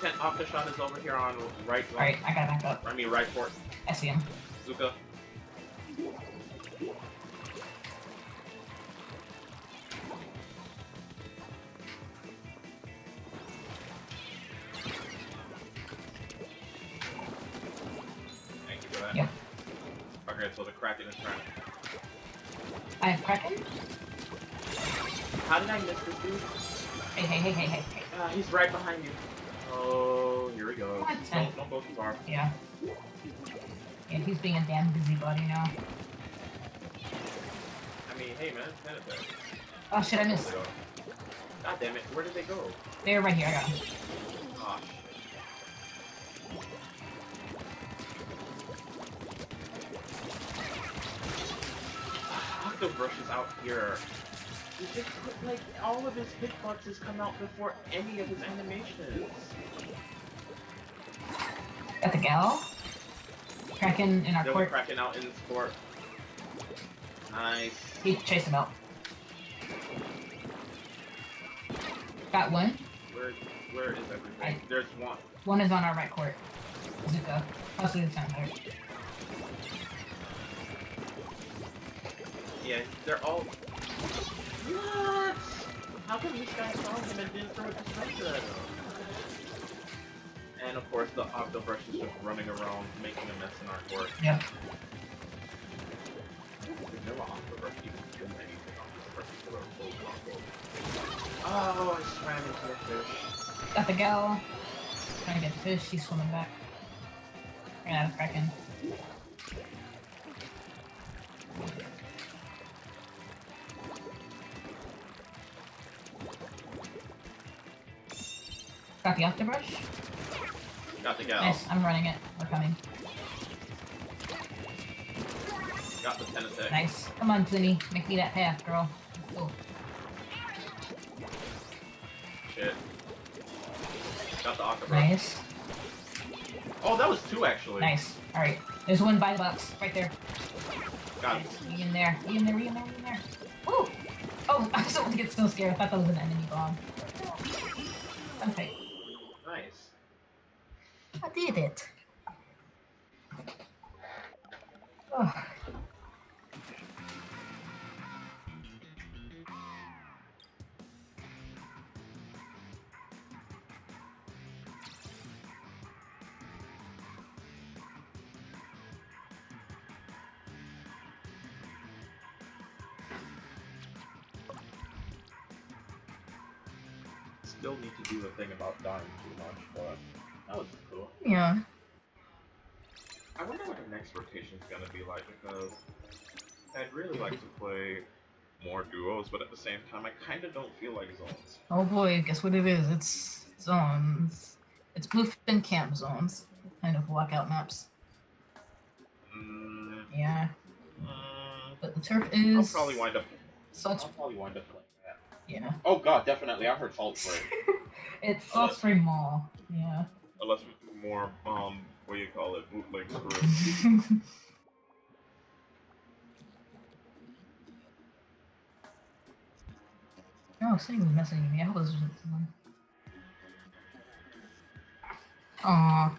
Ten shot is over here on right. Alright, I gotta back up. I mean, right port. I see him. Zuka. Being a damn busybody now. I mean, hey man, it's Benefit. Oh shit, I missed. God damn it, where did they go? They're right here, I got him. Ah, Octobrush is out here. He just put, like, all of his hitboxes come out before any of his animations. Got the gal. Kraken in our They're court. cracking out in the court. Nice. He chased him out. Got one. Where, where is everything? I- There's one. One is on our right court. Zuka. Possibly the center. Yeah, they're all. What? How come this guy saw him and didn't throw a disruptor at him? And of course, the Octobrush is just running around making a mess in our court. Yeah. No Octobrush even doing anything on this particular full combo. Oh, I swam into the fish. Got the gal. Trying to get the fish. she's swimming back. Ran out of Kraken. Got the Octobrush. Got the gal. Nice. I'm running it. We're coming. Got the Tennessee. Nice. Come on, Pliny. Make me that path, girl. Shit. Got the. Nice. Oh, that was two actually. Nice. Alright. There's one by the box. Right there. Got it. Nice. In there. We in there. We in there. In there. Woo! Oh, *laughs* I was about to get so scared. I thought that was an enemy bomb. Okay. I did it. Oh. Still need to do the thing about dying too much, but that was. Yeah. I wonder what the next rotation's gonna be like because I'd really like to play more duos, but at the same time, I kind of don't feel like zones. Oh boy, guess what it is? It's zones. It's bluefin camp zones. Kind of walkout maps. Mm, Yeah. mm, But the turf is. I'll probably wind up. such I'll probably wind up playing that. yeah. Oh god, definitely. I heard Salt Spray. *laughs* It's Salt Spring Mall. Yeah. Unless more, um, what do you call it, bootleg screw. *laughs* oh, City was messaging me. I hope this was someone. Aw.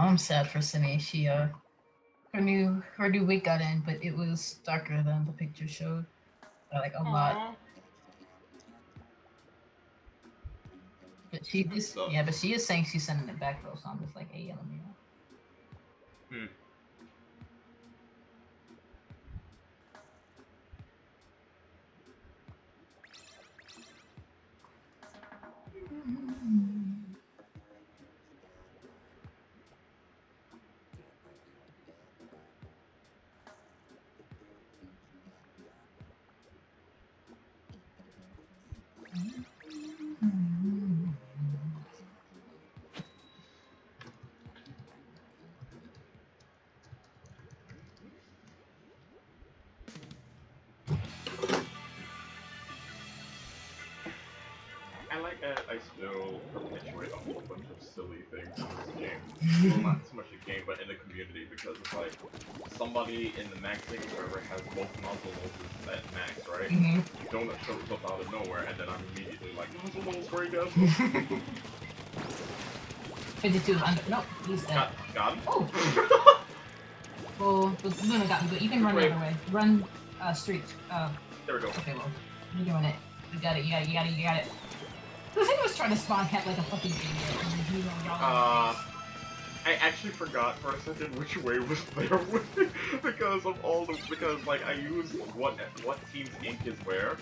I'm sad for Simi. She uh her new her new wig got in, but it was darker than the picture showed. Like a lot. But she is yeah, but she is saying she's sending it back though, so I'm just like, hey, let me know. Things in this game. Well, not so much the game, but in the community, because it's like, somebody in the maxing server has both muzzles at max, right? Mhm. Donut shows up out of nowhere, and then I'm immediately like, muzzle spray gun. 52 is under. No, he's dead. got, got him. Oh! *laughs* Well, but Luna got me, but you can run the Wait. other way. Run, uh, street. Uh, There we go. okay, well, you're doing it. You got it, you got it, you got it, you got it. The thing was trying to spawn cat like a fucking idiot. and you know, y'all Uh, I actually forgot for a second which way was their way *laughs* because of all the because like I used what what team's ink is where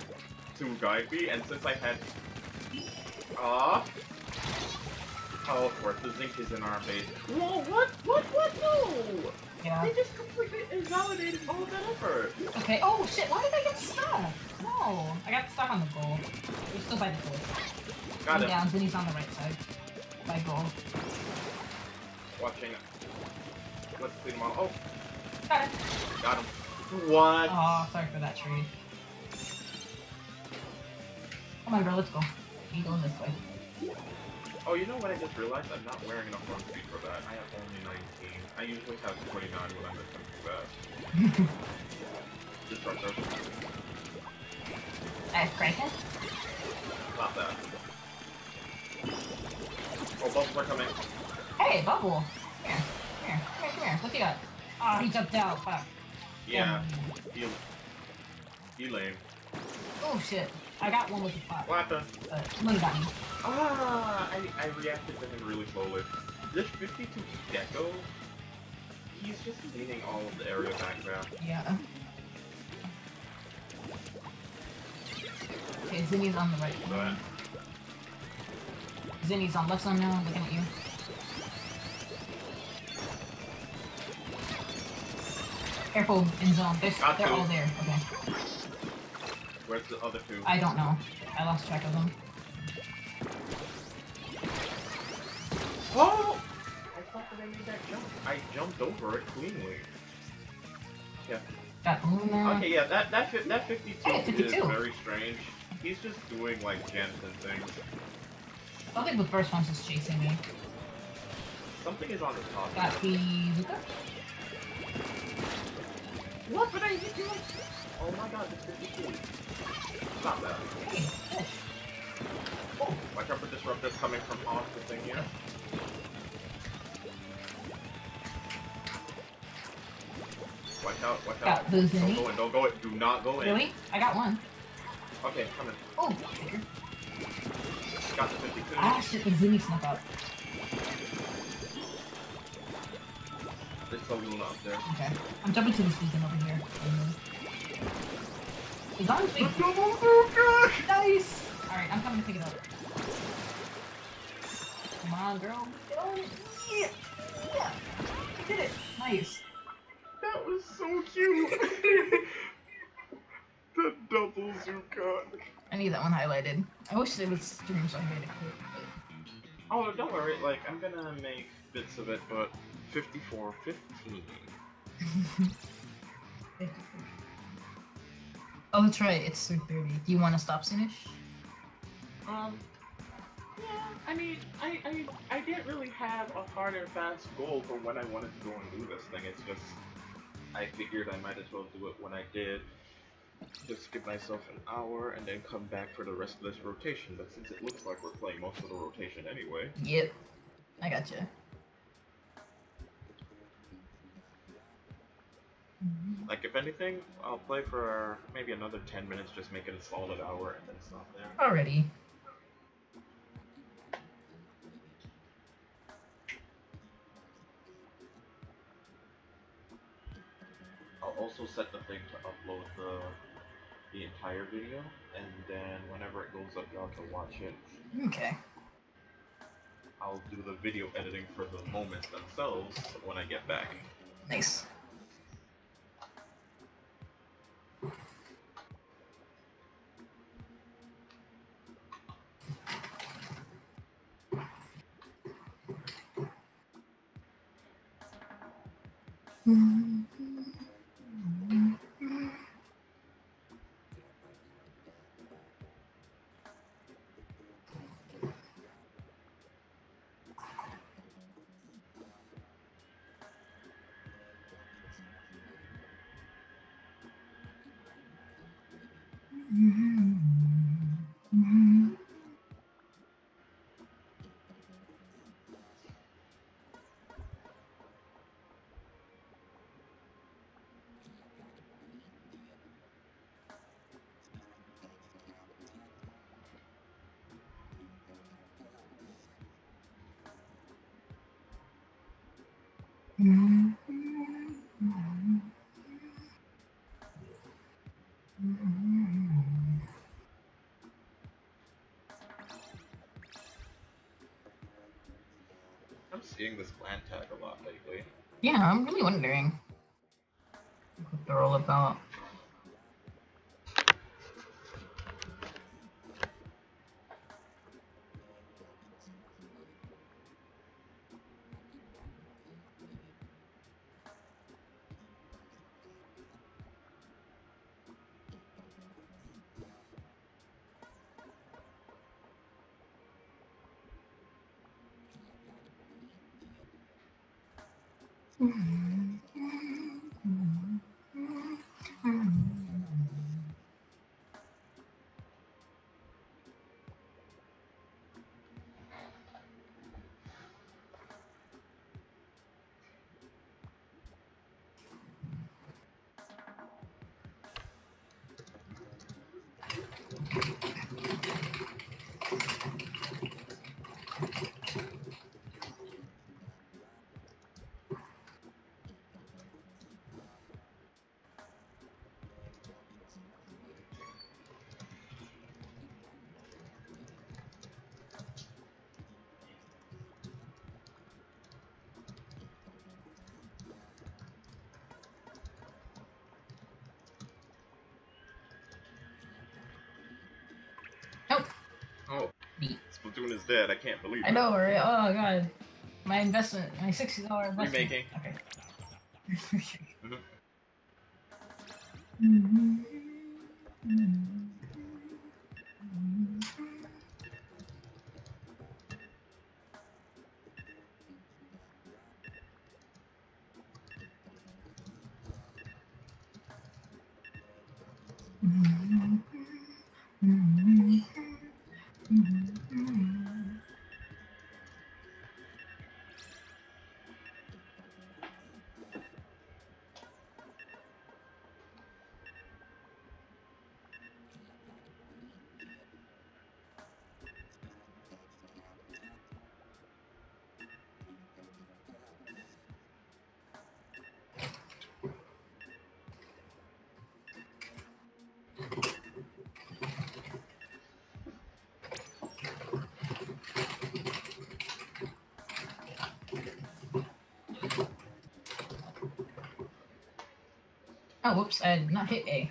to guide me, and since I had ah. Oh, of course, the zinc is in our base. Whoa, what? What? What? No! Yeah. They just completely invalidated all of that effort. Okay. Oh shit! Why did I get stuck? No, I got stuck on the goal. We're still by the goal. Got I'm him. down. Zinni's on the right side. By goal. Watching. Let's clean them all. Oh, Got it. got him. What? Oh, sorry for that tree. Oh Come on, bro, Let's go. You going this way? Oh, you know what I just realized? I'm not wearing enough run speed for that. I have only 19. I usually have 29 when I'm attempting that. *laughs* Just run there. That's Kraken. Not that. Oh, bubbles are coming. Hey, Bubble. Come here. Come here. Come here. Come here. What you got? Oh, he jumped out. Fuck. Yeah, he, he lame. Oh shit. I got one with the pot. What happened? But Luna got me. Ah, I, I reacted to him really slowly. This 52 Gecko, he's just leaning all of the area back there. Yeah. Okay, Zinni's on the right. Go ahead. Zinni's on left side now, looking at you. Careful in zone. They're, Got they're two. all there. Okay. Where's the other two? I don't know. I lost track of them. Oh! I thought that I made that jump. I jumped over it cleanly. Got Luna. Okay, yeah, that that that 52, Hey, is very strange. He's just doing like Jansen things. Something with first one's just chasing me. Something is on the top. Got the Luca. What? But I like... Oh my god, it's 52. Stop that. Hey, fish. Oh, watch out for disruptors coming from off the thing here. Watch out, watch out. Got in Don't go in, don't go in. Do not go in. Really? I got one. Okay, come in. Oh, figure. Got the 52. Ah, shit, the Zinni snuck out. There's a Luna up there. Okay. I'm jumping to this beacon over here. He's on his feet. Nice! Alright, I'm coming to pick it up. Come on, girl. Get on it. Yeah! Yeah! You did it! Nice. That was so cute. *laughs* the double Zuka. I need that one highlighted. I wish it was streamed so I made it quick. Oh, don't worry. Like, I'm gonna make bits of it, but 54, 15. *laughs* oh, that's right. It's 3.30. Do you want to stop soonish? Um, yeah, I mean, I, I, I didn't really have a hard and fast goal for when I wanted to go and do this thing. It's just, I figured I might as well do it when I did. Just give myself an hour and then come back for the rest of this rotation. But since it looks like we're playing most of the rotation anyway, Yep. I gotcha. Mm-hmm. like if anything, I'll play for maybe another 10 minutes, just make it a solid hour and then stop there. Already. I'll also set the thing to upload the the entire video, and then whenever it goes up, y'all can watch it. Okay. I'll do the video editing for the moments themselves when I get back. Nice. Mm-hmm. I'm seeing this land tag a lot lately. Yeah, I'm really wondering what they're all about. Splatoon is dead. I can't believe I it. know, right? Oh god. My investment, my sixty dollar investment. Remaking. Okay. *laughs* Did not hit A.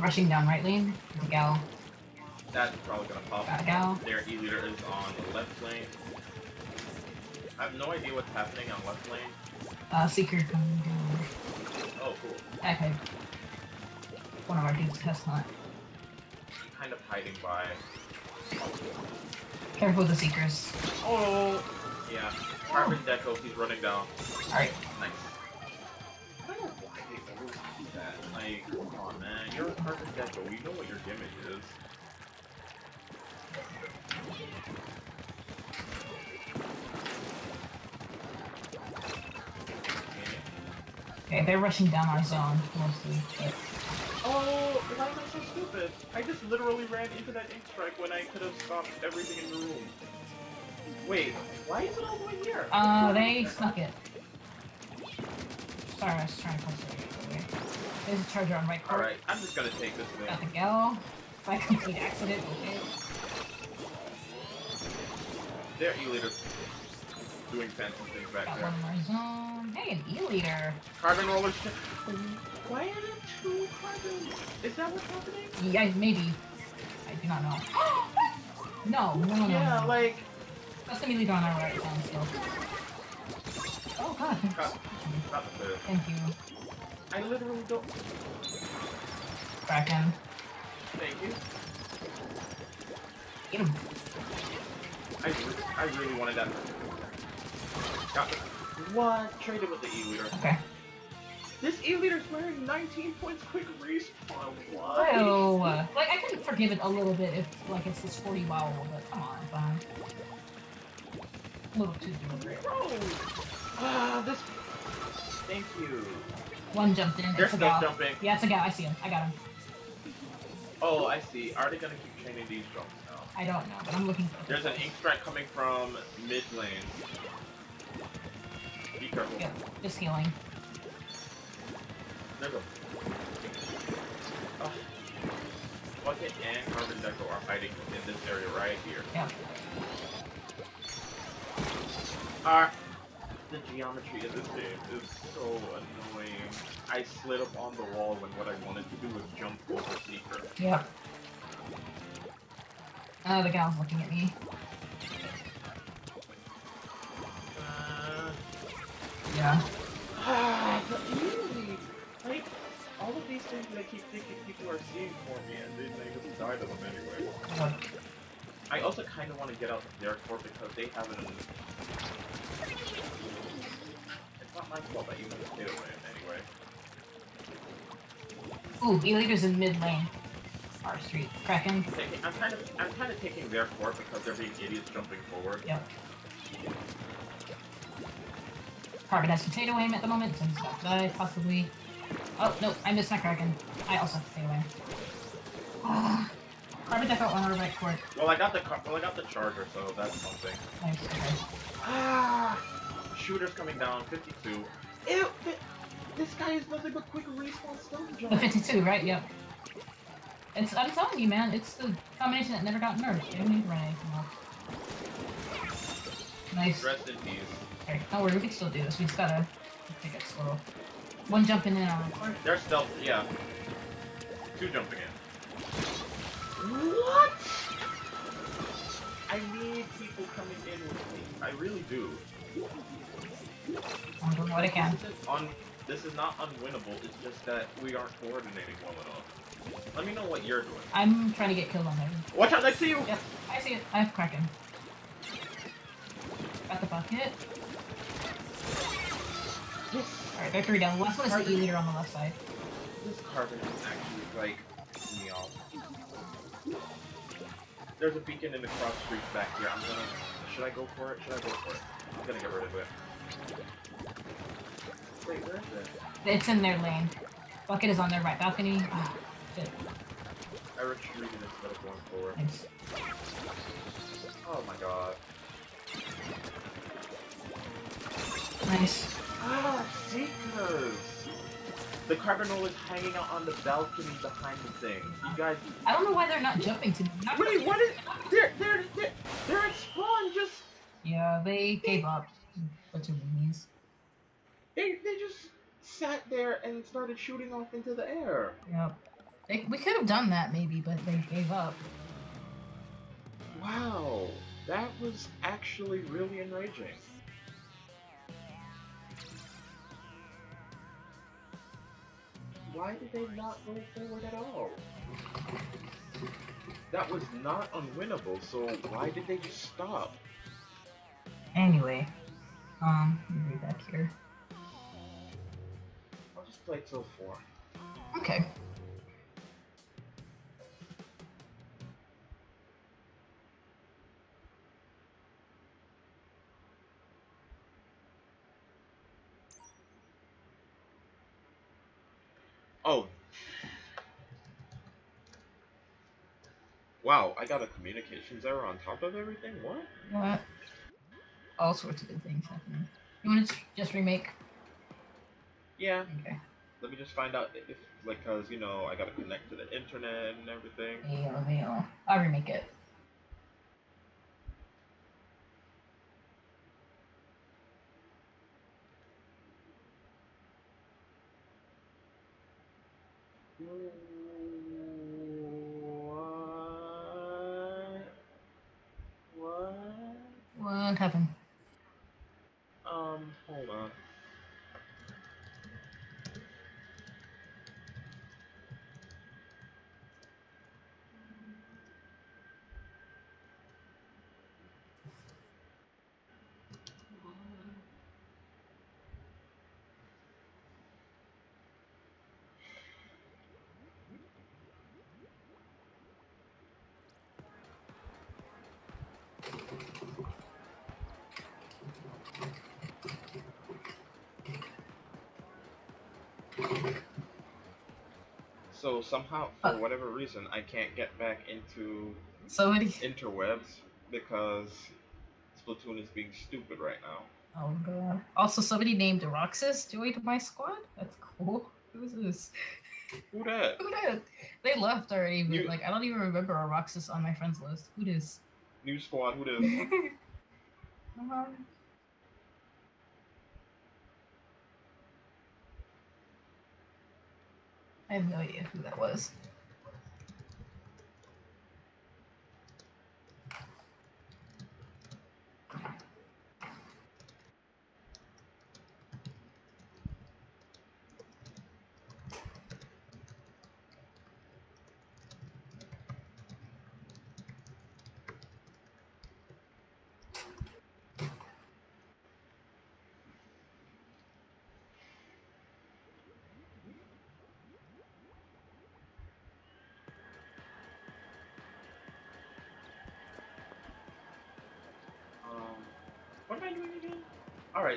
rushing down right lane. The gal. That's probably gonna pop. Got a gal. Their E-liter is on the left lane. I have no idea what's happening on left lane. Uh, seeker coming down. Oh, cool. Okay. One of our dudes test hunt. Kind of hiding by. Careful with the seekers. Oh! Yeah. Carbon Deco, he's running down. Alright. Nice. I don't know why they always do that. Like, hard to but we know what your gimmick is. Okay, they're rushing down our zone, mostly. But... Oh, why am I so stupid? I just literally ran into that ink strike when I could have stopped everything in the room. Wait, why is it all the way here? Uh, they snuck it. Sorry, I was trying to it. Okay. There's a charger on right court. Alright, I'm just gonna take this Got thing. the gal. By complete accident. Okay. They're E-liter doing fancy things back Got there. one in our zone. Hey, an E-liter. Carbon roller shit. Why are there two carbons? Is that what's happening? Yeah, maybe. I do not know. *gasps* no, no, no, no. Yeah, no. like That's the E-liter on our right zone still. Oh god. Got- not the. Thank you. I literally don't. Kraken. Thank you. Get him. I, I really wanted that. Got it. What? Traded with the E-liter. Okay. This E-liter's wearing 19 points quick respawn. What? Oh, like I can forgive it a little bit if like it's this 40 wow, but come on, fine. A little too deliberate. Bro. Ah, this. Thank you. One jumped in. A still jumping. Yeah, it's a gal. I see him. I got him. Oh, I see. Are they gonna keep chaining these jumps now? I don't know, but I'm looking for. There's an ink strike coming from mid lane. Be careful. Yep, just healing. There go. Oh. Bucket and Carbon Deco are hiding in this area right here. Yep. Ah, the geometry of this game is so annoying. I slid up on the wall when what I wanted to do was jump over Seeker. Yep. Oh, the gal's looking at me. Uh, Yeah. ah, but really, like, all of these things that I keep thinking people are seeing for me, and then they just die to them anyway. Yep. I also kind of want to get out of their core because they have it in... It's not my fault that you have to anyway. Ooh, E-liter's in mid lane. R Street. Kraken. I'm kind of I'm kind of taking their core because they're being idiots jumping forward. Yep. Carbon has potato aim at the moment, so he's about to die, possibly. Oh, no, I missed my Kraken. I also have potato aim. Ah. Carbon deck our right court. Well, I got the car- well, I got the charger, so that's something. Nice, okay. Ah, shooters coming down, 52. Ew, this guy is nothing but quick respawn stone The *laughs* jump. 52, right? Yep. It's, I'm telling you, man, it's the combination that never got nerfed. They don't need to run anything else. Nice. Rest in peace. Okay, don't worry, we can still do this. We just gotta take it slow. One jumping in on our court. They're stealth, yeah. Two jumping in. What? I need people coming in with me. I really do. I'm doing what I can. This is, un- this is not unwinnable, it's just that we aren't coordinating well enough. Let me know what you're doing. I'm trying to get killed on there. Watch out next to you! Yep, I see it. I have Kraken. Got the bucket. Yes! Alright, they're three down. The last one is the E-liter on the left side. This carbon is actually like me off. There's a beacon in the cross streets back here. I'm gonna. Should I go for it? Should I go for it? I'm gonna get rid of it. Wait, where is it? It's in their lane. Bucket is on their right balcony. Ah, shit. I retreated instead of going forward. Nice. Oh my god. Nice. Ah, seekers! The carbon is hanging out on the balcony behind the thing. You guys. I don't know why they're not jumping to me. Wait, what is? They're they're they're, they're at spawn. Just Yeah, they gave up. Bunch of weenies. they they just sat there and started shooting off into the air. Yep. They, we could have done that maybe, but they gave up. Wow, that was actually really enraging. Why did they not go forward at all? That was not unwinnable, so why did they just stop? Anyway, um, let me back here. I'll just play till four. Okay. Oh. Wow, I got a communications error on top of everything? What? What? All sorts of good things happening. You want to just remake? Yeah, Okay. let me just find out if, like, cause, you know, I gotta connect to the internet and everything. Yeah, veil. I'll remake it. What? What? What happened? Um, hold on. So somehow, for Uh. whatever reason, I can't get back into Somebody. interwebs because Splatoon is being stupid right now. Oh god. Also, somebody named Roxas joined my squad. That's cool. Who's this? Who that? Who did? They left already, but You- like I don't even remember a Roxas on my friends list. Who this? New squad, who this? um, *laughs* I have no idea who that was.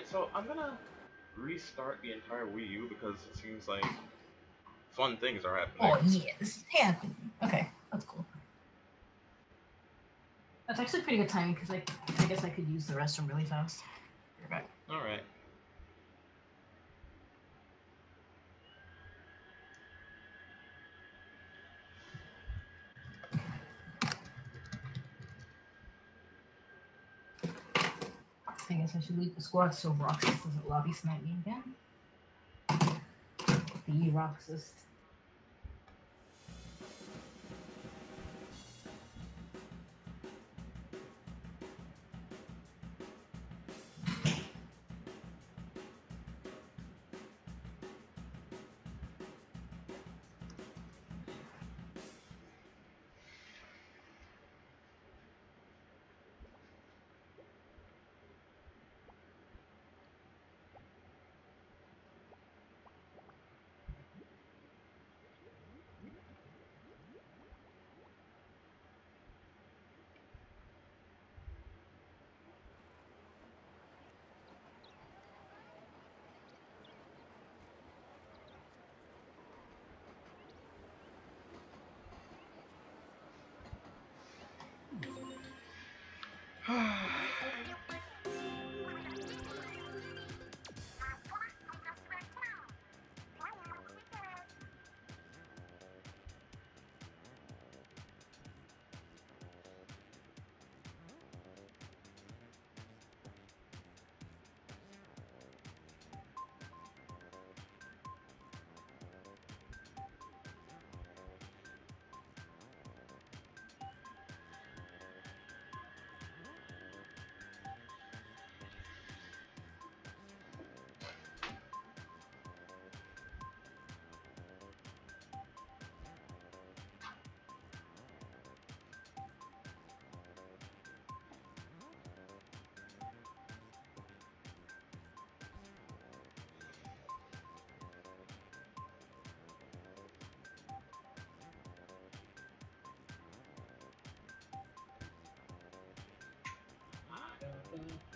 Alright, so I'm gonna restart the entire Wii U because it seems like fun things are happening. Oh yeah, is happening. Okay, that's cool. That's actually pretty good timing because I, I guess I could use the restroom really fast. You're back. Alright. Should leave the squad so Roxas doesn't lobby snipe me again. The Roxas. Awesome.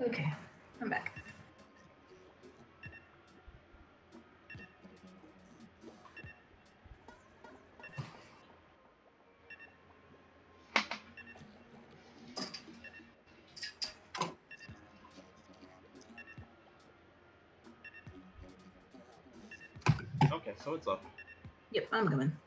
Okay, I'm back. Okay, so it's up. Yep, I'm coming.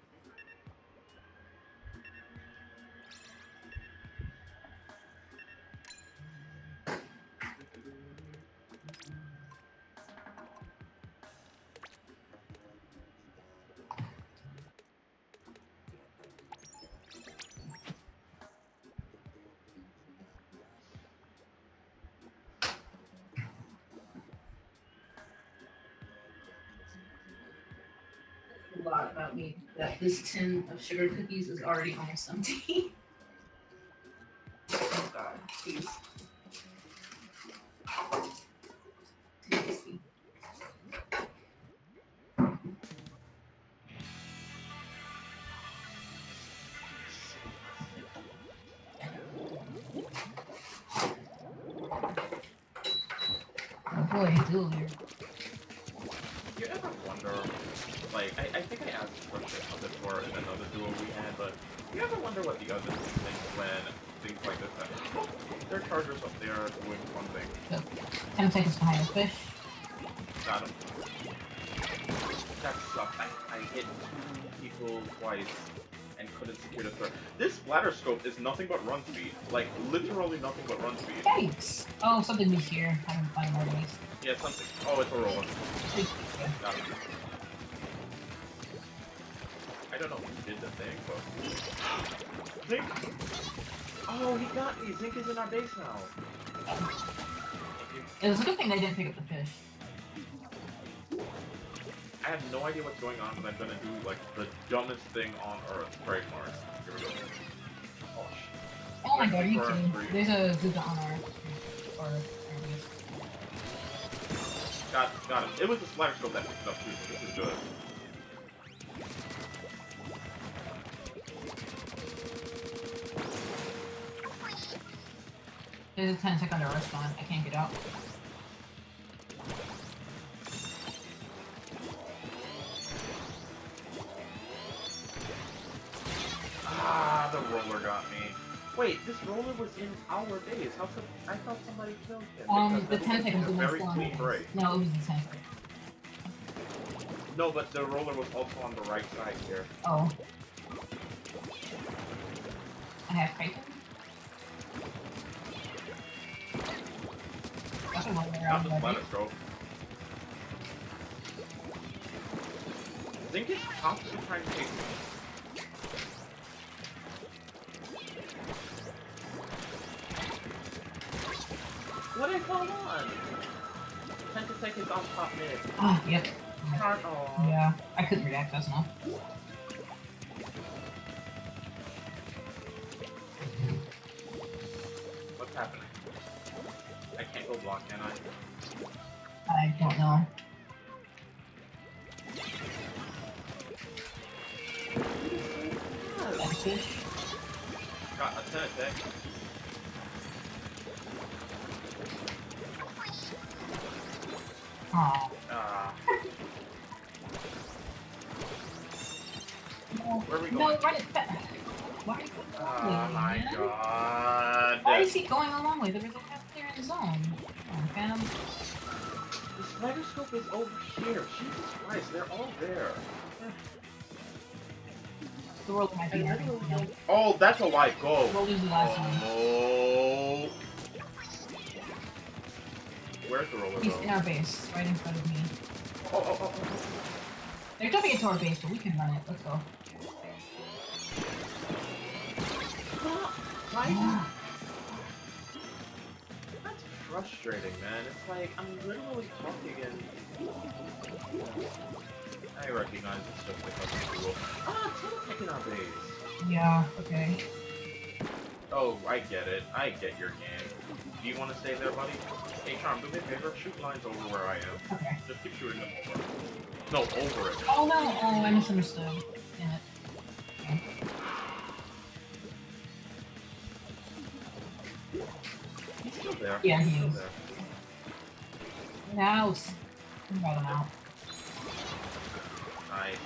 This tin of sugar cookies is already almost *laughs* empty. oh god, please. Tasty. Oh boy, Julia. You ever wonder, like, I, I think I asked this question before in another duel we had, but you ever wonder what the others think when things like this happen? Their chargers up there doing one thing. Ten seconds behind the fish. Got him. That sucked. I, I hit two people twice and couldn't secure the third. This splatter scope is nothing but run speed. Like, literally nothing but run speed. Thanks! Oh, something was here. I haven't found more ways. Yeah, something. Oh, it's a roll. Got. I don't know who did the thing, but... Zink! Oh, he got me! Zink is in our base now. It was a good thing they didn't pick up the fish. I have no idea what's going on, but I'm gonna do, like, the dumbest thing on Earth. Right, Mars. Here we go. Oh, sh- Oh my god, are you Or kidding? There's a Zuka on our or our base. Got, got him. It was the splatter scope that picked up, too, so this is good. There's a 10 second under our spawn. I can't get out. Ah, the roller got me. Wait, this roller was in our base. How could I thought somebody killed him? Um, the that 10 was seconds was very still on clean the break. No, it was the 10 second. No, but the roller was also on the right side here. Oh. I have Kraken. Around the my splatter base. scope. Zink is constantly trying to take me. What did I call on? Tentatek seconds on top mid. Oh, yep. Turn. Yeah, I couldn't react fast enough. What's happening? I can't go block, can I? I don't know. Got a Tentatek. Aw. Ah, No, where are we no, going? run it back. Why are you going Oh along my god. Why is he going a long way? Is over here. Jesus Christ, they're all there. The world might be I ending. literally you know. don't- Oh, that's a white goal. The world is the last one. Oh no. Where's the roller He's though? in our base, right in front of me. Oh, oh, oh, oh. They're jumping into our base, but we can run it. Let's go. Right? Yeah. That's frustrating, man. It's like I'm literally talking and I recognize it's just because of rule. Ah, Teletech in our base. Yeah, okay. Oh, I get it. I get your game. Do you want to stay there, buddy? Hey, Charm, do me a favor. Shoot lines over where I am. Okay. Just keep shooting them over. No, over it. Oh no! Oh, I misunderstood. Damn it. Okay. He's still there. Yeah, he is. there. Mouse. Got him out. Nice.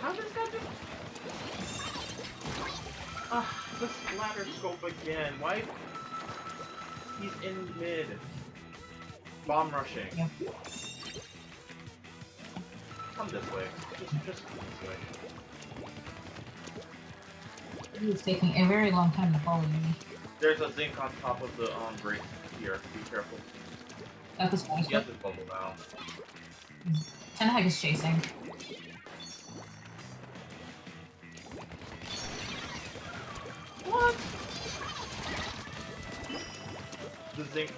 How does that just... Ah, the splatter scope again. Why? He's in mid. Bomb rushing. Yeah. Come this way. Just, just come this way. It's taking a very long time to follow me. There's a zinc on top of the um break here. Be careful. That was He has his bubble now. Tenhag is chasing. What? The zinc.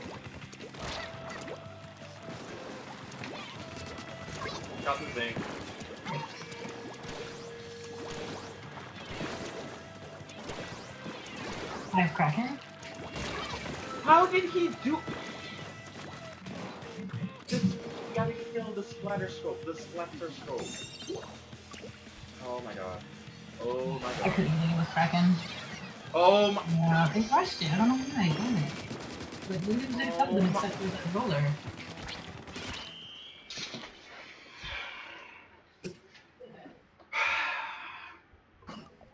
Got the zinc. I have Kraken. How did he do? Gotta kill the splatter scope. The splatter scope. Oh my god. Oh my I couldn't deal with Kraken. Oh my. Yeah, they rushed it. I don't know why. Damn it. Like, didn't Oh except for the roller.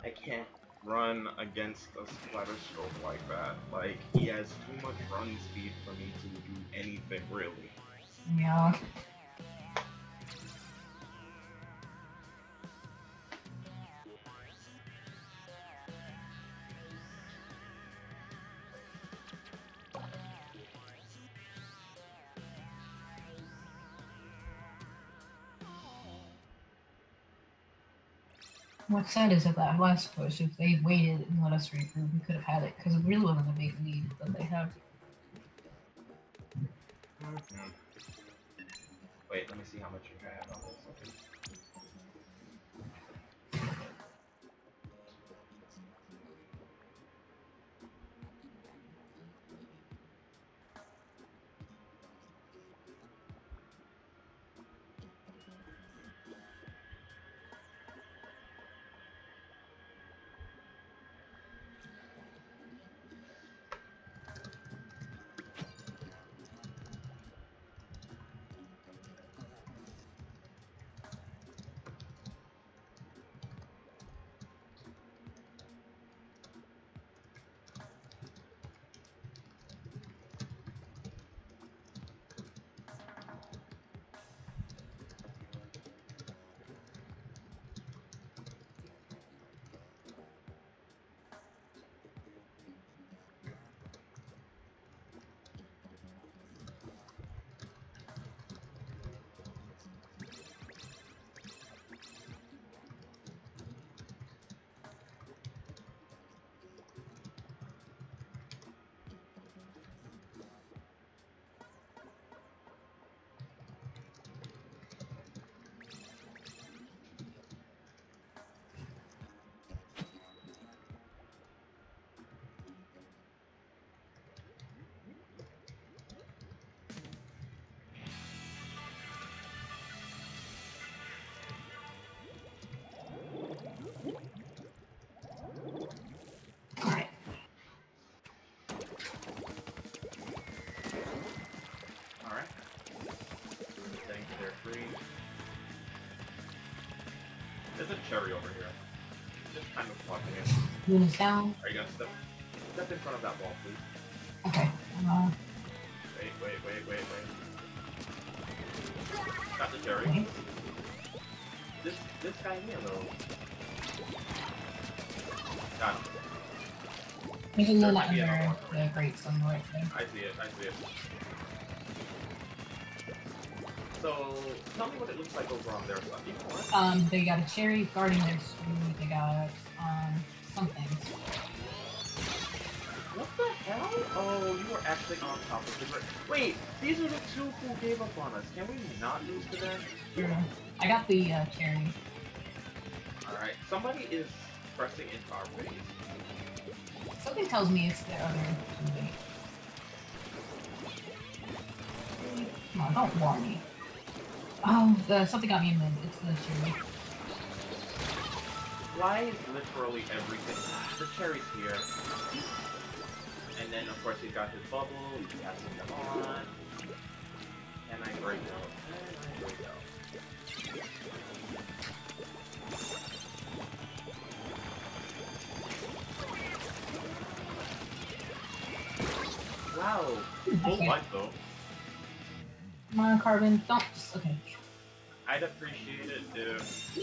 I can't run against a splatter scope like that. Like he has too much run speed for me to do anything really. Yeah. What's sad is that that last push, if they waited and let us regroup, we could have had it because it really wasn't a big lead that they have. Mhm. Wait, let me see how much you have There's a cherry over here. Just kind of blocking it. Moon is down. Are you gonna step step in front of that wall, please? Okay. Uh, Wait, wait, wait, wait, wait. Got the cherry. okay. This this guy here though. Got him. There's a little under the the right. I see it, I see it. So tell me what it looks like over on their side. You know what? Um, they got a cherry guarding their street. They got um something. What the hell? Oh, you were actually on top of the grid. Wait, these are the two who gave up on us. Can we not lose to them? I got the uh, cherry. Alright, somebody is pressing into our base. Something tells me it's their other teammate. Come on, don't warn me. The, something got me in the. It's the cherry. Why is literally everything? The cherry's here. And then, of course, he's got his bubble, he's passing them on. Can I break out? Can I break out? Wow. Full Okay. life though. Come on, Carbon. Don't. Okay. I'd appreciate it if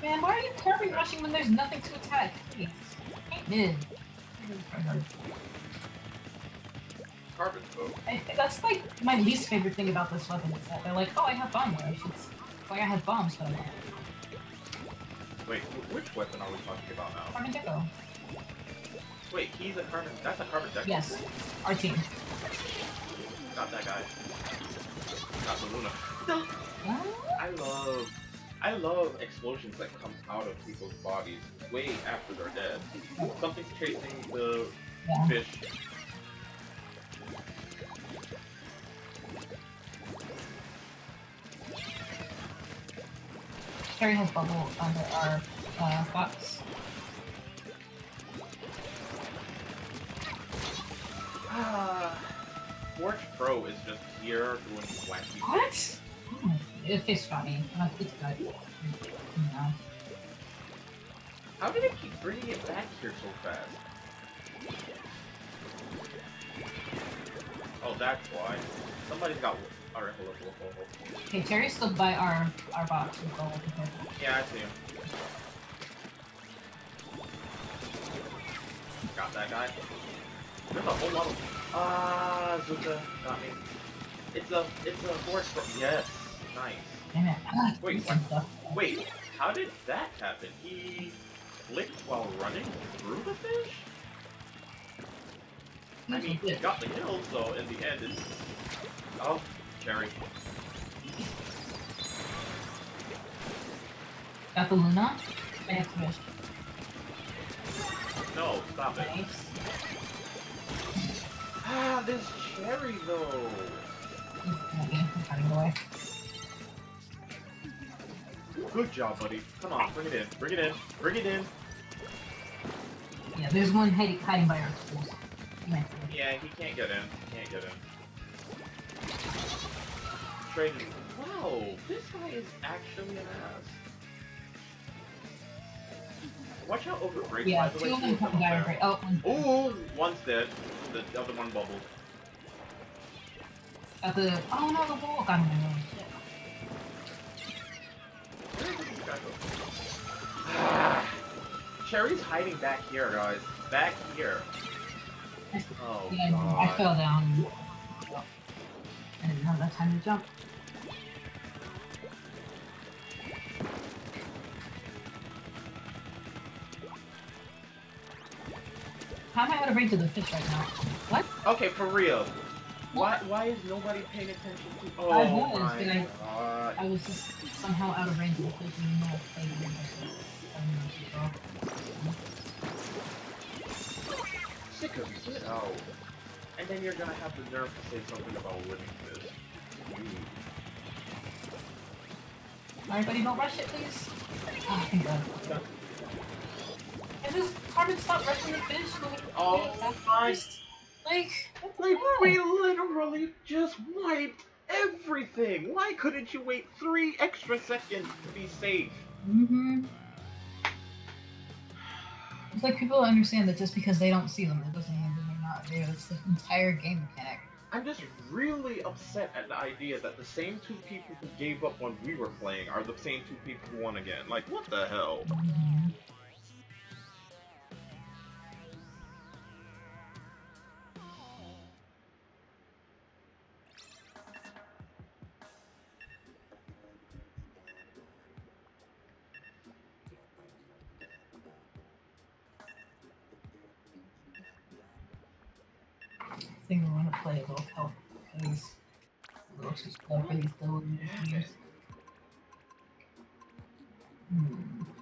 Man, why are you Carbon rushing when there's nothing to attack? Please. Ain't mid. carbon. I, that's like my least favorite thing about this weapon is that they're like, oh, I have bomb rush. It's like I have bombs, but I don't. Wait, which weapon are we talking about now? Carbon Gecko. Wait, he's a carbon. That's a carbon deck. Yes. Our team. Got that guy. Got the Luna. I love, I love explosions that come out of people's bodies way after they're dead. Something's chasing the fish. Cherry has bubble under our uh, box. Ah, Forge Pro is just here doing wacky. What? It got me. Uh, It's good. You know. How did it keep bringing it back here so fast? Oh, that's why. Somebody's got. Alright, hold up, hold up, hold up. Okay, Cherry's still by our our box with gold. Yeah, I see him. Got that guy. There's a whole lot of. Ah, Zuka got me. It's a, it's a force. Yes, nice. Damn it. Ah, Wait, stuff. Wait, how did that happen? He flicked while running through the fish? I mean, he got the kill, so in the end, it's. Oh, Cherry. Got the Luna. I have fish. No, stop it. Nice. Ah, this Cherry though. Okay, I'm cutting away. Good job, buddy. Come on, bring it in. Bring it in. Bring it in. Yeah, there's one hiding, hiding by our tools. You might see it. Yeah, he can't get in. He can't get in. Trading. Wow, this guy is actually an ass. Watch out over break, Yeah, two of them come down right. Oh, one. Ooh, one's dead. The other one bubbled. Got the. Oh no, the wall got him. *sighs* Cherry's hiding back here, guys. Back here. Oh, Yeah, I fell down. I didn't have that time to jump. How am I out of range of the fish right now? What? Okay, for real. Why why is nobody paying attention to Oh I was, oh my I- god. I was just somehow out of range of the fish and you know I played it Sick of you, get out. And then you're gonna have the nerve to say something about winning this. You. Alright, buddy, don't rush it, please. Oh, thank God. *laughs* And this Carmen stop rushing the fish. Oh yeah, my Like, Like we literally just wiped everything. Why couldn't you wait three extra seconds to be safe? Mm-hmm. It's like people understand that just because they don't see them, it doesn't mean they're not there. It's the entire game mechanic. I'm just really upset at the idea that the same two people who gave up when we were playing are the same two people who won again. Like, what the hell? Mhm. I we're gonna play both health because play for these double games. Hmm. Hmm.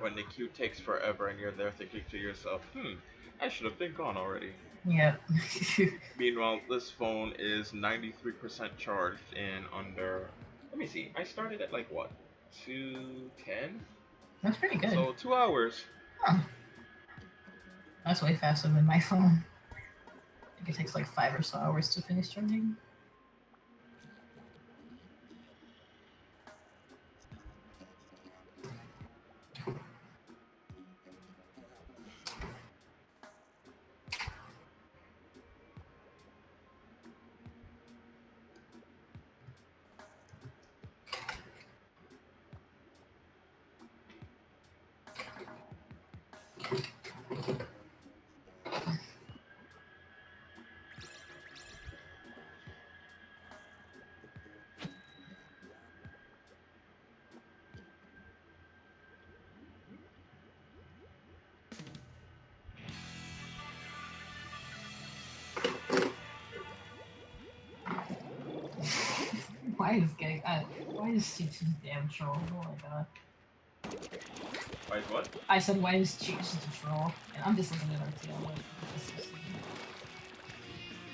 When the queue takes forever and you're there thinking to yourself, hmm, I should have been gone already. Yeah. *laughs* Meanwhile, this phone is 93% charged in under. Let me see. I started at like what? 210? That's pretty good. So, two hours. Huh. That's way faster than my phone. I think it takes like five or so hours to finish charging. Why is she such a damn troll? Oh my god. Wait, what? I said why is Cheech such a troll? And I'm just looking at RTL like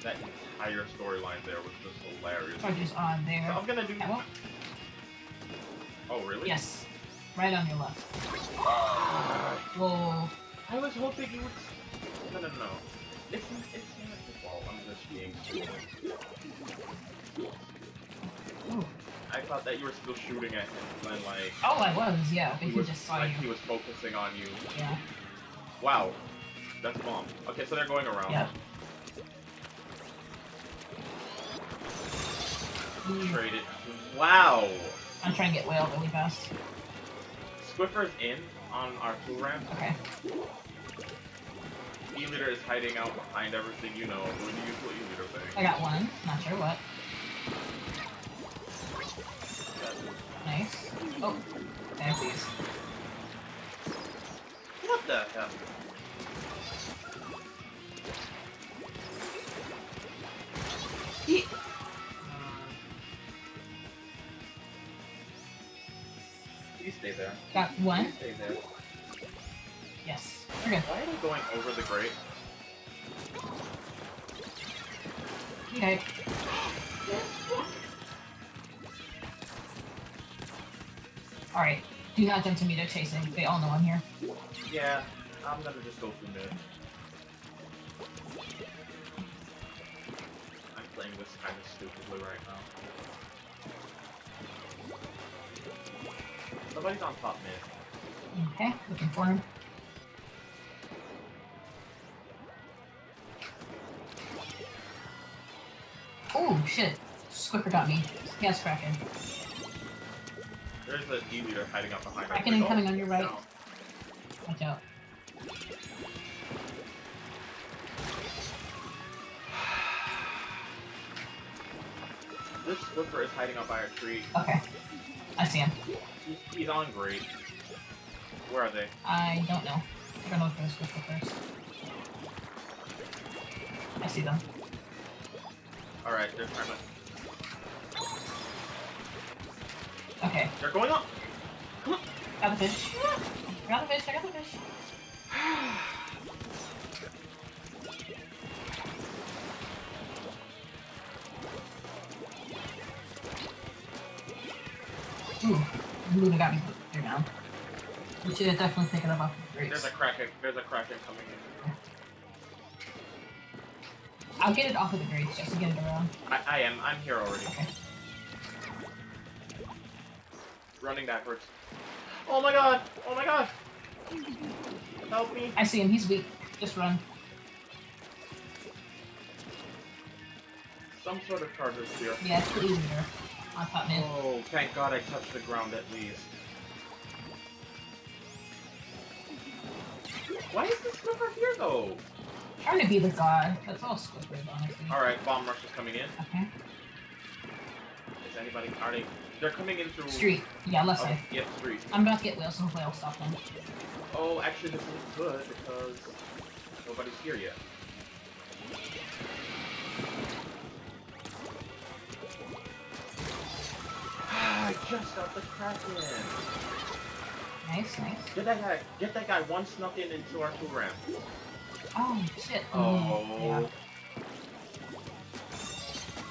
That entire storyline there was just hilarious. charges on So there. I'm gonna do. Ammo? Oh, really? Yes. Right on your left. *gasps* Whoa. I was hoping you would. No, no, no. It's it's not the fault. I'm just being. Ooh. I thought that you were still shooting at him when like Oh I was, yeah, but he he was just saw like you. he was focusing on you. Yeah. Wow, that's bomb. Okay, so they're going around. Yeah. Trade it. Wow. I'm trying to get whale really fast. Squiffer's in on our two ramp. Okay. E-liter is hiding out behind everything. You know, doing the usual E-liter thing. I got one. Not sure what. Nice. Oh. Okay, please. What the hell? You stay there. Got one. Stay there. Yes. We're. Why are they going over the grate? Okay. Alright. Do not jump to me, they're chasing. They all know I'm here. Yeah, I'm gonna just go through mid. I'm playing this kind of stupidly right now. Somebody's on top mid. Okay, looking for him. Oh shit. Squiffer got me. He has Kraken. There's an E-liter hiding up behind us. Kraken Like, incoming on your right. no. Watch out. This Squiffer is hiding up by a tree. Okay. I see him. He's, he's on grate. Where are they? I don't know. I'm gonna look for the Squiffer first. I see them. Alright, they're trying to... Okay. They're going up! Got the fish. Got the fish, I got the fish. Ooh, Luna got me here now. We should have definitely taken it off the There's a Kraken. There's a Kraken coming in. I'll get it off of the grates just to get it around. I, I am. I'm here already. Okay. Running backwards. Oh my god! Oh my god! Help me! I see him, he's weak. Just run. Some sort of charges here. Yeah, it's the easier. on top mid. Oh, thank God I touched the ground at least. Why is this river here though? Trying to be the god. That's all Squidward, honestly. Alright, bomb rush is coming in. Okay. Is anybody are they they're coming in through Street. Yeah, left Oh, side. yep, street. I'm about to get whales, hopefully I'll stop them. Oh, actually this is good because nobody's here yet. Ah, I just got the Kraken. Nice, nice. Get that guy get that guy one snuck in into our two ramp. Oh, shit. Oh. Yeah.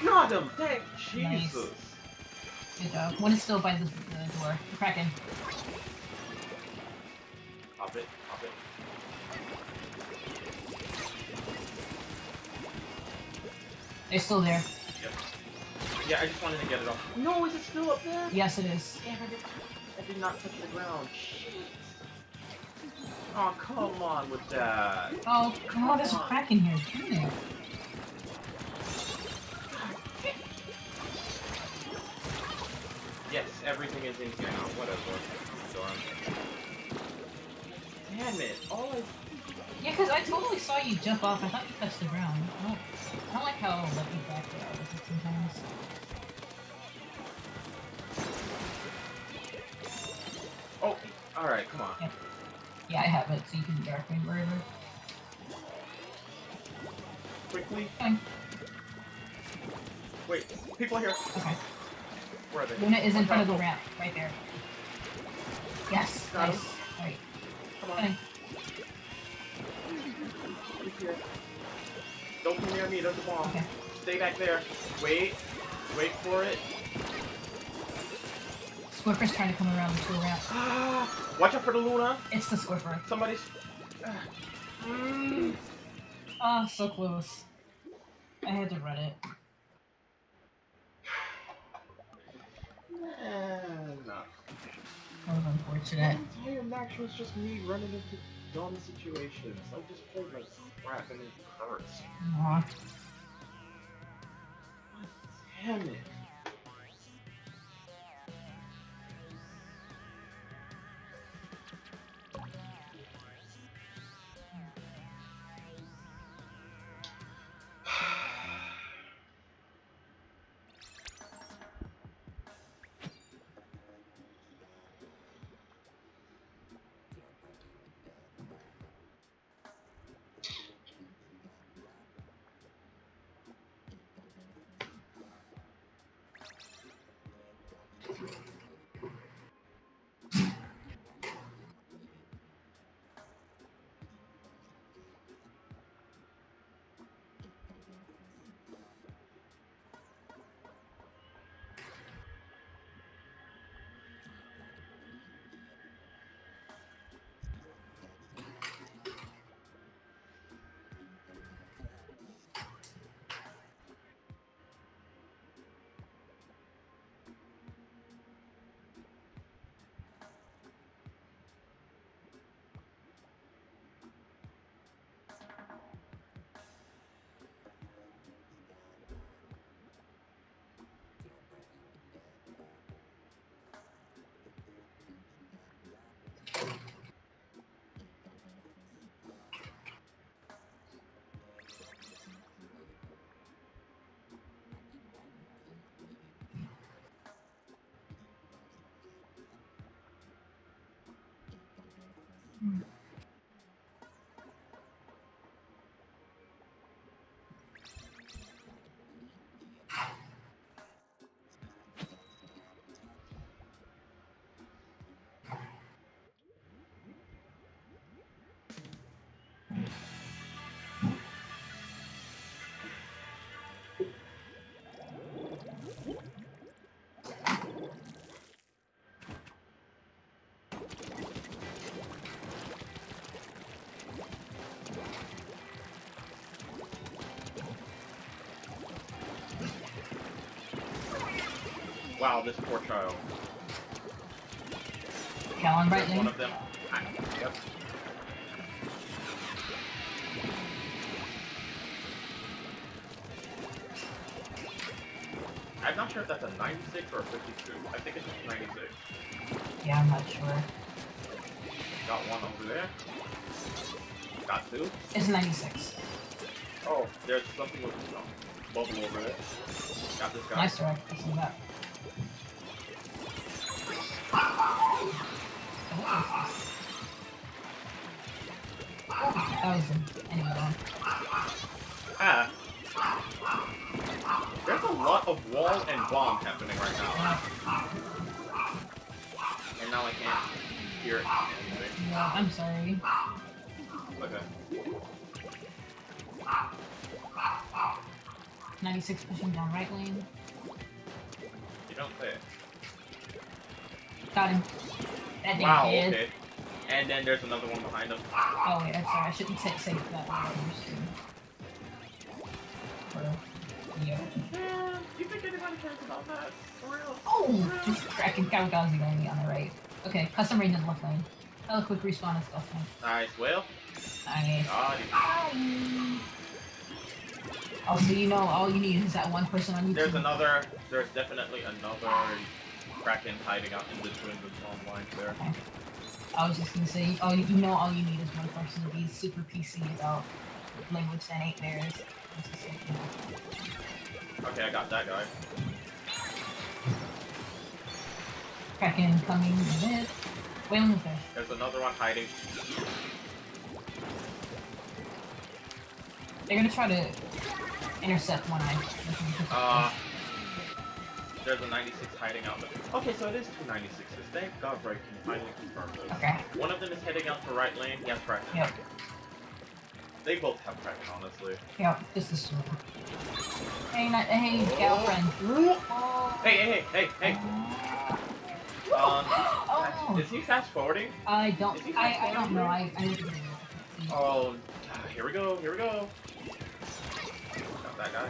Got him! Thank Nice. Jesus! Good job. One is still by the, the door. The Kraken. Pop it, pop it. They're still there. Yep. Yeah, I just wanted to get it off. No, is it still up there? Yes, it is. Damn, I did, I did not touch the ground. Shit. Oh, come on with that. Oh, God, there's a Kraken here. Everything is in here now. Whatever. Darn. Damn it. All I... Yeah, because I totally saw you jump off. I thought you touched the ground. Oh, I don't, I don't like how lucky back they are with it sometimes. Oh, alright, come on. Yeah, I have it, so you can dark me wherever. Quickly. Fine. Wait, people are here. Okay. Where are they? Luna is in front of the ramp, right there. Yes, Got nice. him. Alright, Come on. fine. Here. Don't come near me, there's a bomb. Okay. Stay back there. Wait. Wait for it. Squiffer's trying to come around to the ramp. *gasps* Watch out for the Luna. It's the Squiffer. Somebody's. Ah. Mm. Ah, so close. I had to run it. No. That was unfortunate. The entire match was just me running into dumb situations. I just played like crap and it hurts. Aw. Damn it. Mm. Wow, this poor child. Callan right one of them. Ah, Yep. I'm not sure if that's a 96 or a 52. I think it's 96. Yeah, I'm not sure. Got one over there. Got two. It's 96. Oh, there's something with no, bubble over there. Got this guy. Nice direct. I see that. 96 pushing down right lane. You don't say. Got him. That Wow, kid. okay. And then there's another one behind him. Oh wait, I'm sorry. I shouldn't say, say that word. Or, yeah. You think anybody cares about that? For real? Oh, just Kraken Kamikaze going on the right. Okay, custom range in the left lane. Hella quick respawn is left lane. Nice, well. Nice. God, Oh, Ow. Also, you know, all you need is that one person on YouTube. there's another, there's definitely another Kraken hiding out in the twins lines there. I was just gonna say, oh, you know, all you need is one person to be super PC about language that ain't theirs. It's just like, you know, Okay, I got that guy. Kraken coming in mid. Wailing fish. There's another one hiding. They're gonna try to intercept one eye. Uh, there's a 96 hiding out. Okay, so it is two 96s. Thank God Bright can finally confirm this. okay. One of them is heading out to right lane. He has Kraken. Yep. They both have Kraken, honestly. Yep. This one. Hey, not, hey, gal friend. Oh. Hey, hey, hey, hey, hey. *gasps* Um, Oh. is he fast forwarding? I don't. Is I, I don't know. I I need to. see. Oh, ah, here we go, here we go. Got that guy.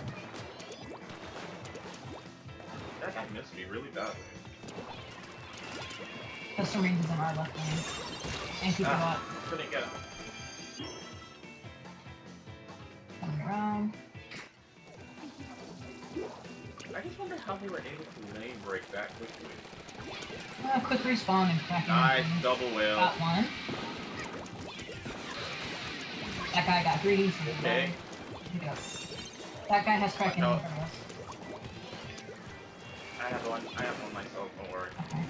That guy missed me really badly. Custom range is on our left lane. And keep Ah. it Couldn't get him. coming around. I just wonder how they were able to lane break that quickly. Uh, quick respawn and Kraken. Nice double whale. Got one. That guy got greedy. So Okay. Pick it up. That guy has Kraken in Watch front of us. I have one. I have one myself. Don't worry. Okay.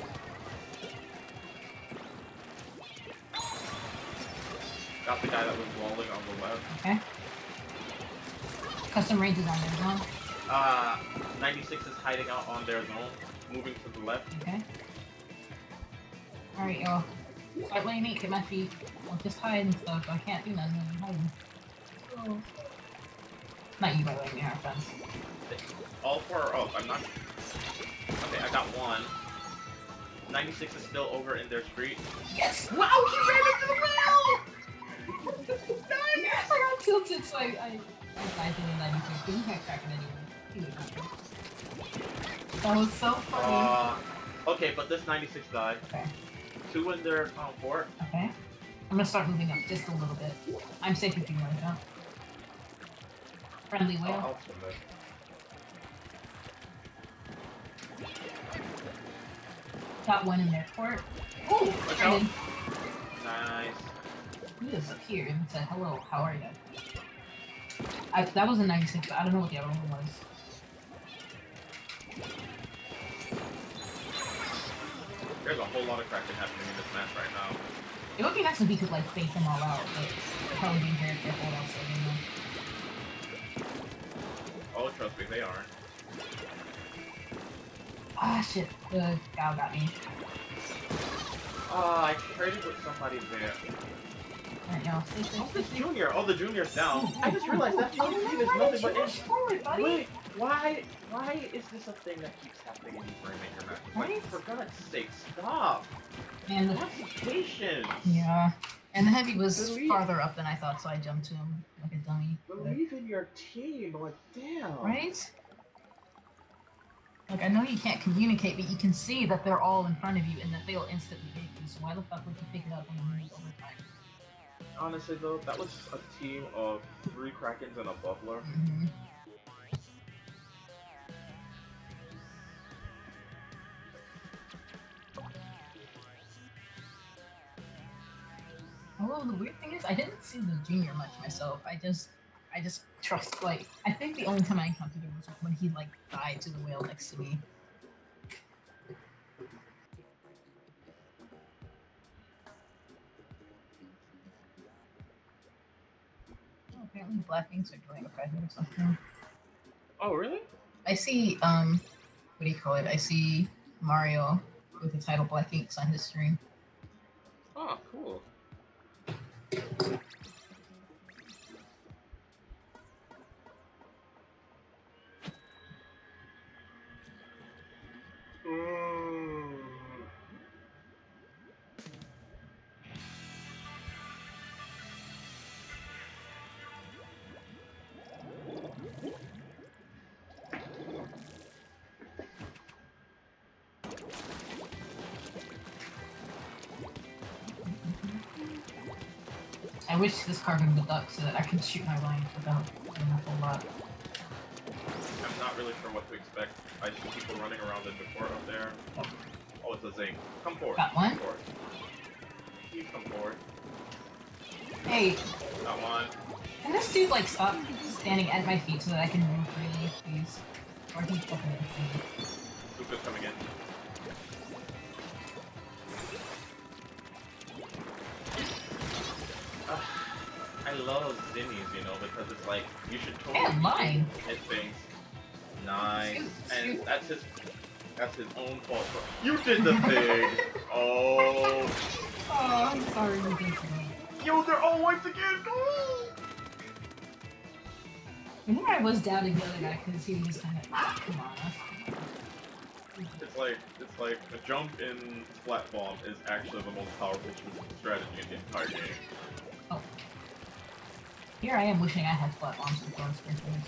Got the guy that was walling on the left. Okay. Custom range is on their zone. Uh, 96 is hiding out on their zone, moving to the left. Okay. Alright, yo. Start laying eight, get my feet. Well, just hide and stuff. I can't do nothing. I'm hiding. Oh. Not you, by the way, we friends. All four are up. I'm not. Okay, I got one. 96 is still over in their street. Yes! Wow, he ran into the well! yes! I got tilted, so I, I, I died in the 96, but he can't crack it anyway. He would not do. That was so funny. Uh, okay, but this 96 died. okay, Two in their front fort. okay. I'm gonna start moving up just a little bit. I'm safe if you right now. Friendly I'll, whale. I'll swim there. Got one in their port. Out. Nice. He just appeared and said, hello, how are you? I, that was a 96, but I don't know what the other one was. There's a whole lot of Kraken happening in this match right now. It would be nice if we could like fake them all out, but probably being very careful about saving them. Oh, trust me, they aren't. Ah shit, the gal got me. Ah, I traded with somebody there. Stay safe. Oh, stay junior. Oh, the junior's down. I just realized that Oh, team is nothing but rush forward, buddy? Wait, why? Why is this a thing that keeps happening in these Rainmaker matches? Like, for God's sake, stop! And the, Have patience. yeah, and the heavy was Believe- farther up than I thought, so I jumped to him like a dummy. But- Believe in your team. Like, damn. Right? Like, I know you can't communicate, but you can see that they're all in front of you and that they'll instantly hit you, so why the fuck would you pick it up when you need overtime? Honestly, though, that was a team of three Krakens and a Buffler. Mm-hmm. Although the weird thing is, I didn't see the junior much myself. I just, I just trust like I think the only time I encountered him was when he like died to the whale next to me. Oh, apparently, Black Inks are doing a present or something. Oh, really? I see, um, what do you call it? I see Mario with the title Black Inks on his stream. Oh, cool. Mm. Wish this carbon would duck so that I could shoot my lines without doing a whole lot. I'm not really sure what to expect. I see people running around the court up there. Oh, oh, it's a Zing. Come forward. Got one. Come forward. Please come forward. Hey, Got one. can this dude like stop standing at my feet so that I can move freely, please? Or he's fucking. Luca's coming in. Love Zinnies, you know, because it's like you should totally And mine. hit things. Nice. And that's his that's his own fault. You did the *laughs* thing. oh. Oh, I'm sorry you did that. Yo, they're all wiped again. Oh. I think I was doubting the other guy because he was kind of ah, come on. It's like it's like a jump in Bomb is actually the most powerful strategy in the entire game. Here I am wishing I had flat bombs and throwing sprinklers.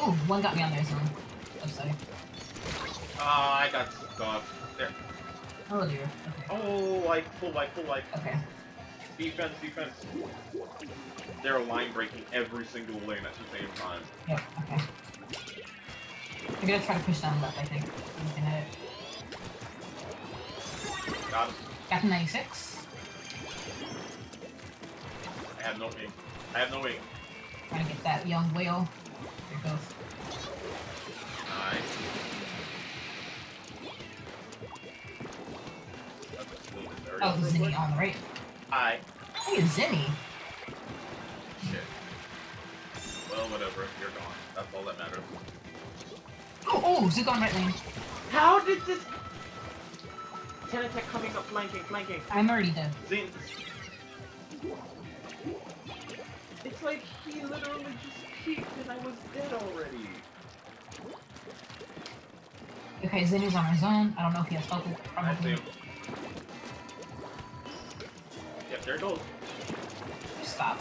Ooh, one got me on their zone. Upside. Oh, ah, I got stuck. There. Oh dear. Okay. Oh, like full like full like Okay. defense defense. They're line breaking every single lane at the same time. Yep. Okay. I'm gonna try to push down left. I think. I'm it. Got him. Captain 96. I have no aim. I have no aim. Trying to get that young whale. There it goes. Nice. That's a smooth area. Oh, Zinni on the right. Hi. Hey, Zinni. Shit. Well, whatever. You're gone. That's all that matters. Oh, oh, Zook on right lane. How did this? Tentatek coming up flanking, flanking. I'm already dead. Zin. It's like he literally just peeked and I was dead already. Okay, Zinni's on his own. I don't know if he has focus. I see Probably. him. Yep, there it goes. Stop.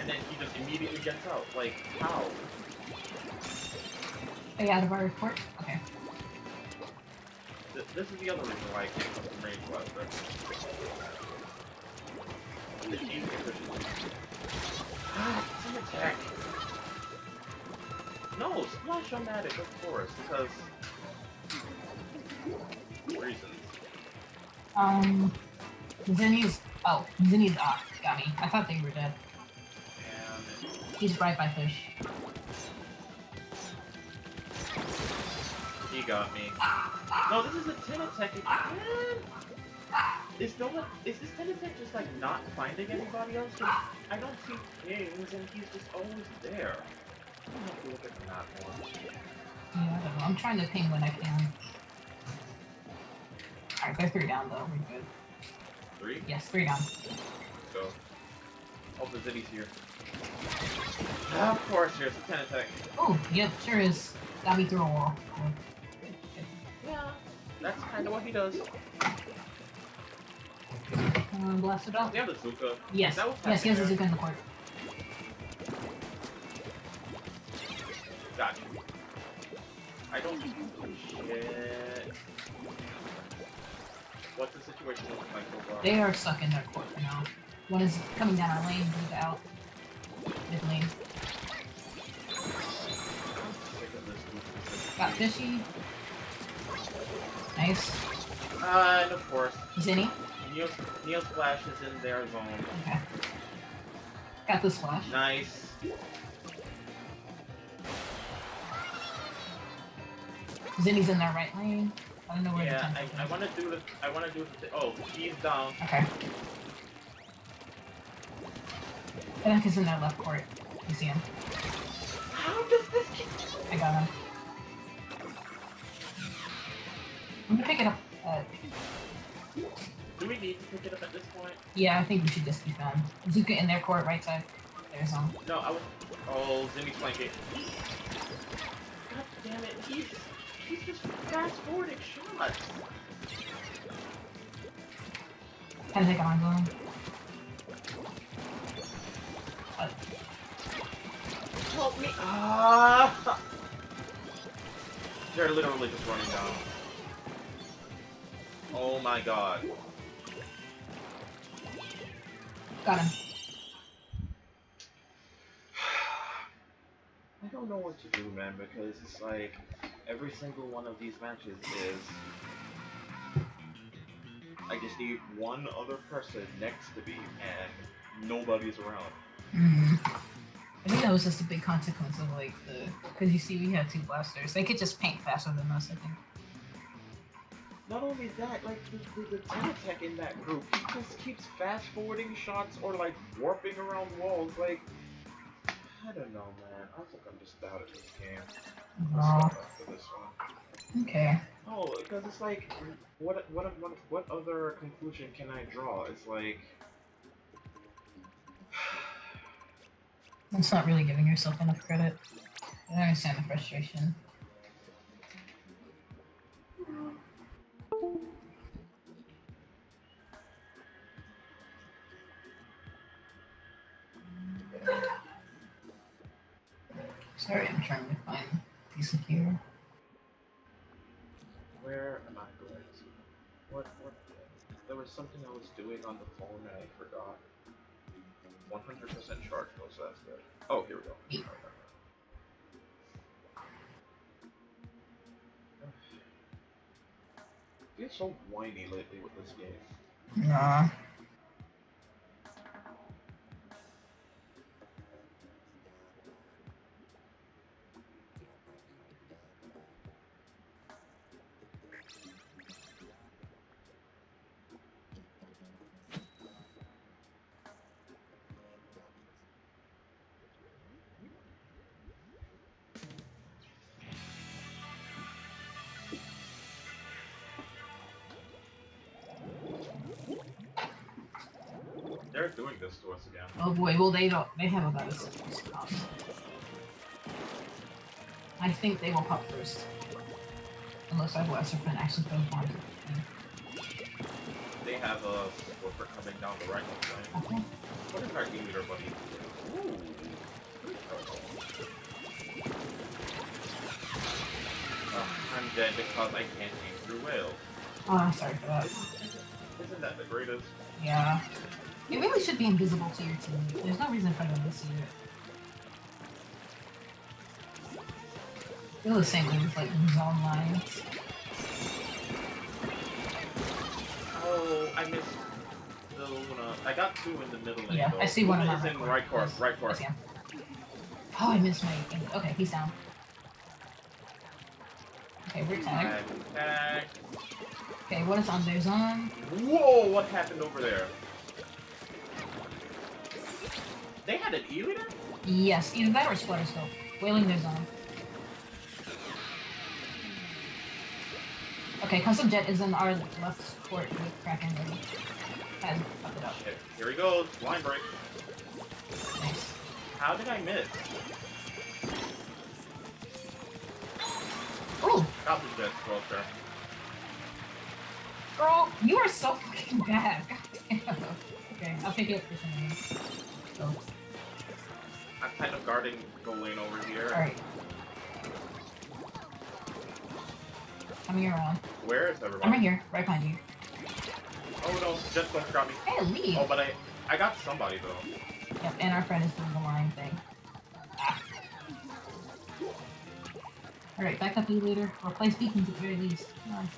And then he just immediately gets out. Like, how? Are you out of our report? Okay. Th- this is the other reason why I can't come from range blaster. The team efficiency. Ah, team attack. No, splash-o-matic, of course, because reasons. Um, Zinni's. Oh, Zinni's off. Got me. I thought they were dead. And He's right by fish. he got me. No, this is a Tentatek again. Is no one? Is this Tentatek just like not finding anybody else? I don't see pings, and he's just always there. I'm gonna have to look at the map more. Yeah, I don't know. I'm trying to ping when I can. Alright, they're three down though. We're good. Three. Yes, three down. Go. Oh, the Zitty's here. Ah, of course, here's the Tentatek. Oh, yep, sure is. Got me through a wall. Yeah, that's kind of what he does. Um, blast it up. They have the Zuka. Yes, yes, he has a Zuka in the court. Got. I don't. Shit. What's the situation like so far? They are stuck in their court for now. One is coming down our lane, Zuka out. Mid lane. Sick of this Zuka system. Got fishy. Nice. Uh, and of course, Zinni? Neo, Neo Splash is in their zone. Okay. Got the splash. Nice. Zinni's in their right lane. I don't know where Yeah, the I, I want to do the I want to do the oh he's down. Okay. Is in their left court. You see him. How does this kid I got him. I'm gonna pick it up. Uh, Do we need to pick it up at this point? yeah, I think we should just be done. Zuka in their court, right side. There's him. No, I was. Oh, Zimmy's flanking. God damn it, he's he's just fast forwarding shots. Can I take it on going? Uh, Help me! Ah! They're literally just running down. Oh my god. Got him. I don't know what to do, man, because it's like every single one of these matches is. I just need one other person next to me, and nobody's around. hmm I think that was just a big consequence of like the because you see we have two blasters. They could just paint faster than us. I think. Not only that, like the, the, the Tech in that group, he just keeps fast forwarding shots or like warping around walls. Like, I don't know, man. I think I'm just out of this game. I'll No. stop after this one. Okay. Oh, because it's like, what, what, what, what other conclusion can I draw? It's like, *sighs* That's not really giving yourself enough credit. I understand the frustration. Sorry, I'm trying to find a piece of gear. where am I going to? What, what? There was something I was doing on the phone and I forgot. 100% charge that's good. Oh, here we go. I *sighs* feel so whiny lately with this game. Nah. Doing this again. Oh boy, well they don't. They have about a second stop. I think they will pop first. Unless our blaster fin actually goes on. They have a Squiffer coming down the right lane. Okay. What is our e-meter buddy? Ooh. good trouble. Ugh, I'm dead because I can't aim through whales. Oh, I'm sorry for that. Isn't that the greatest? Yeah. You really should be invisible to your team. There's no reason for them to see it. Feel the same way with like zone lines. Oh, I missed the Luna. Uh, I got two in the middle lane. Yeah, though. I see one on is in court. right court, Yes. right court. I. Oh, I missed my thing. Okay, he's down. Okay, we're tagged. Okay, what is on their zone? Whoa, what happened over there? They had an E-liter? Yes, either that or Splatter Scope. Wailing their zone. Okay, Custom Jet is in our left court with Kraken ready. Has fucked it up. Shit. Here he goes. Line break. Nice. How did I miss? Ooh, Got the jet closer. girl, you are so fucking bad. *laughs* God damn. Okay, I'll pick it up for some reason. I'm kind of guarding the lane over here. alright. Coming around. Where is everyone? I'm right here, right behind you. Oh no, jet closer got me. Hey, leave! Oh, but I I got somebody though. Yep, and our friend is doing the line thing. Ah. Alright, back up you later. Or place beacons at the very least. Come on.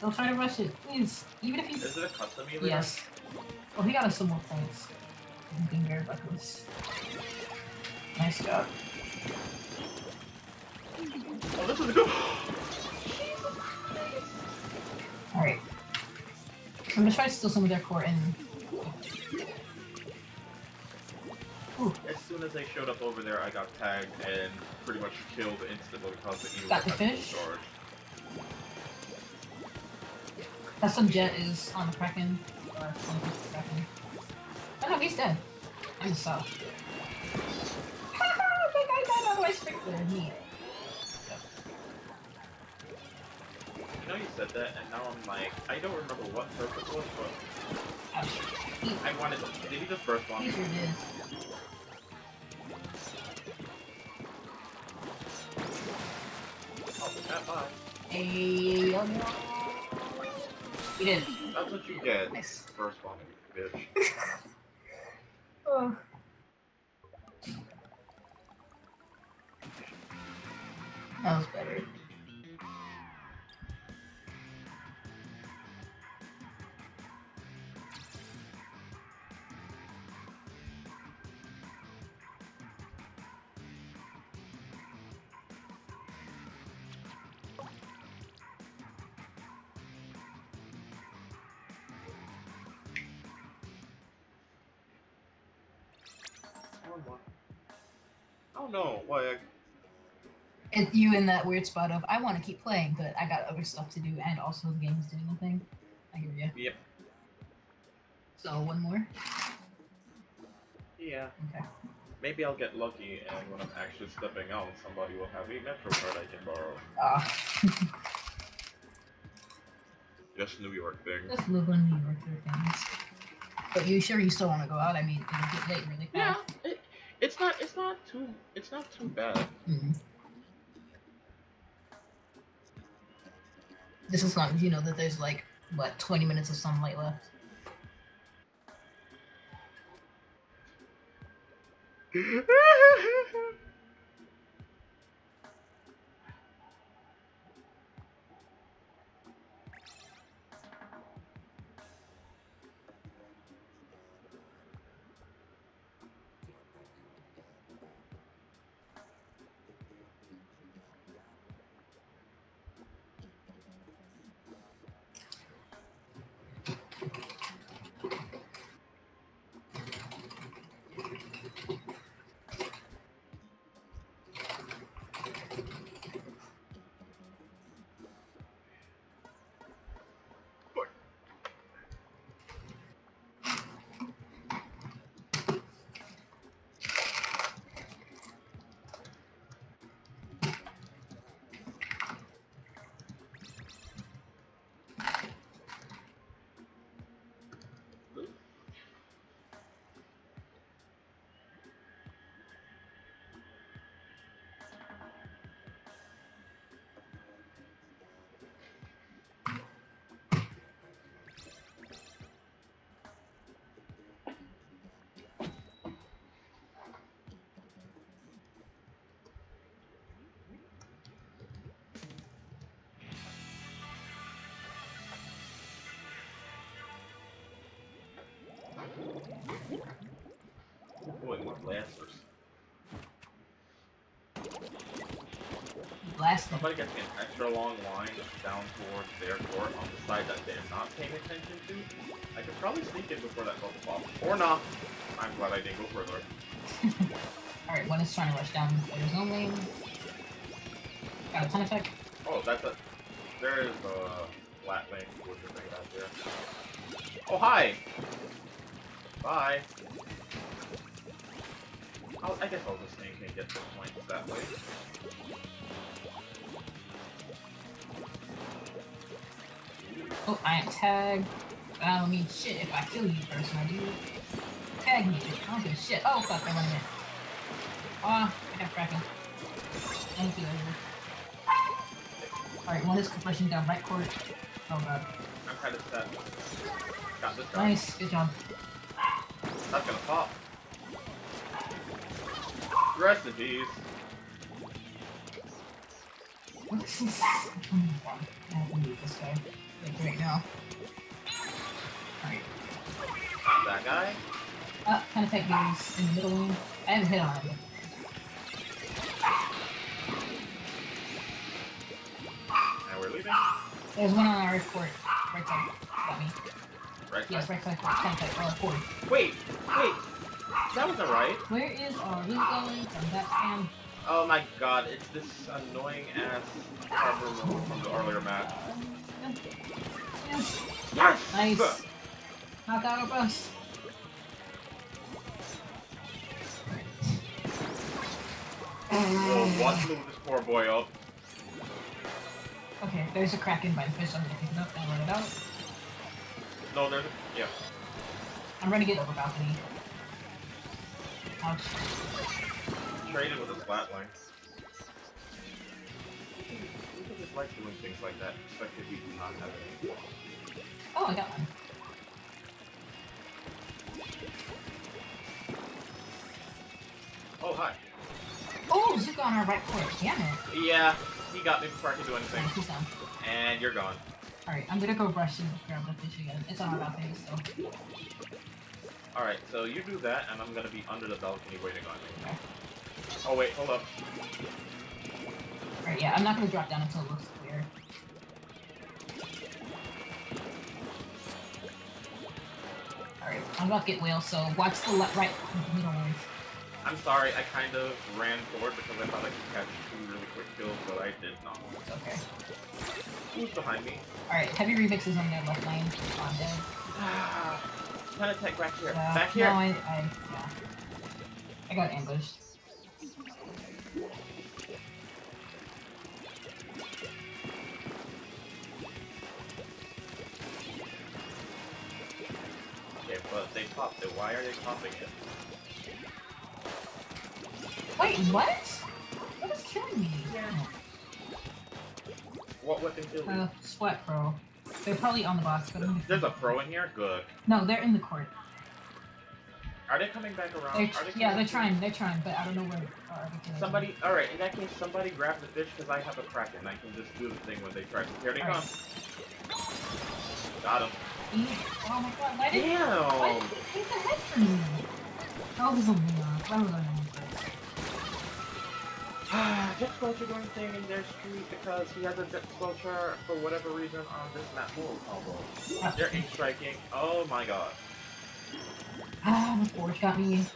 Don't try to rush it, please. Even if he's. Is it a custom either? Yes. Well, he got us some more points. I'm being very reckless. Nice job. Oh, this is good. Alright. I'm gonna try to steal some of their core and. Ooh, As soon as they showed up over there, I got tagged and pretty much killed instantly because the Eagle Got the fish? charge. custom jet is on the Kraken. Or on the Kraken. Oh no, he's dead. I'm south. Haha, big guy died on my sprinkler. Neat. You know, you said that, and now I'm like, I don't remember what purpose was, but. I wanted to. Did he just burst one? he sure did. Oh. Hey, oh no. He did. That's what you get. Nice. First one, bitch. *laughs* Oh. That was better. Don't know. Like, It, you in that weird spot of I want to keep playing, but I got other stuff to do, and also the game's doing the thing. I hear you. Yep. So one more. yeah. Okay. Maybe I'll get lucky, and when I'm actually stepping out, somebody will have a Metro card I can borrow. Ah, *laughs* Just New York thing. just live in New York things. But you sure you still want to go out? I mean, it'll get late really Yeah, fast. it, it's not. It's not too. It's not too bad. Mhm. This is not, you know, that there's like what 20 minutes of sunlight left. *laughs* blasters. Blast them. Somebody gets an extra long line down towards their court on the side that they're not paying attention to. I could probably sneak in before that bubble pop. Or not. I'm glad I didn't go further. *laughs* Alright, one is trying to rush down their only. Got a ton effect. Oh, that's a. There is a flat lane towards the thing out there. Oh, hi! Bye. I'll, I guess I'll just sneak and get the points that way. Oh, I am tagged. I don't mean shit if I kill you first, my dude. Tag me. I don't give a shit. Oh, fuck, I'm on there. Ah, I got Kraken. Thank you, Ezra. Alright, one is pushing down right court. Oh god. I'm kind of set. Got this guy. Nice, good job. That's gonna pop. Like right now. Alright. That guy. Uh, kind of take these in the middle lane. I haven't hit on him. And we're leaving. There's one on our court. Right side. Got me. Right Yes, side. right side. Kind of uh, forward. Wait, wait. That wasn't right. Where is our loot going from that spam? Oh my god, it's this annoying ass harbor move from the earlier match. Uh, yes. Yes! Nice. Knock out our bus. Well, one move this poor boy up. Okay, there's a crack in the fish. I'm gonna pick it up and run it out. No, there's a, yeah. I'm running it over balcony. Traded with a flatline. People just like doing things like that, especially if you do not have it. Oh, I got one. Oh, hi. Oh, Zuko on our right court. Damn it. Yeah, he got me before I could do anything. And you're gone. Alright, I'm gonna go brush and grab the fish again. It's on our balcony still. Alright, so you do that, and I'm gonna be under the balcony waiting on you. Oh, wait, hold up. Alright, yeah, I'm not gonna drop down until it looks clear. Alright, I'm about to get whale, so watch the left, right, middle ones. I'm sorry, I kind of ran forward because I thought I could catch two really quick kills, but I did not. It's okay. Who's behind me? Alright, heavy remixes on their left lane. On dead. *sighs* *sighs* Tentatek back here. Yeah, back here. No, I, I, yeah. I got ambushed. Okay, but they popped it. Why are they popping it? Wait, what? What is killing me? What weapon killed you? Uh, sweat pro. They're probably on the box, but I'm gonna... There's a pro in here? Good. No, they're in the court. Are they coming back around? They're, they yeah, they're trying, they're trying, but I don't know where they are. Somebody, alright, in that case, somebody grab the fish because I have a kraken. I can just do the thing when they try to. Here they come. Alright. Got him. Oh my god, why did, why did Damn! you take the head from me? Oh, there's a Leon. Why was I on first? Jet Squelcher doing thing in their street because he has a Jet Squelcher for whatever reason on this map. Whoa. They're ink striking. Oh my god. Ah, the forge got me.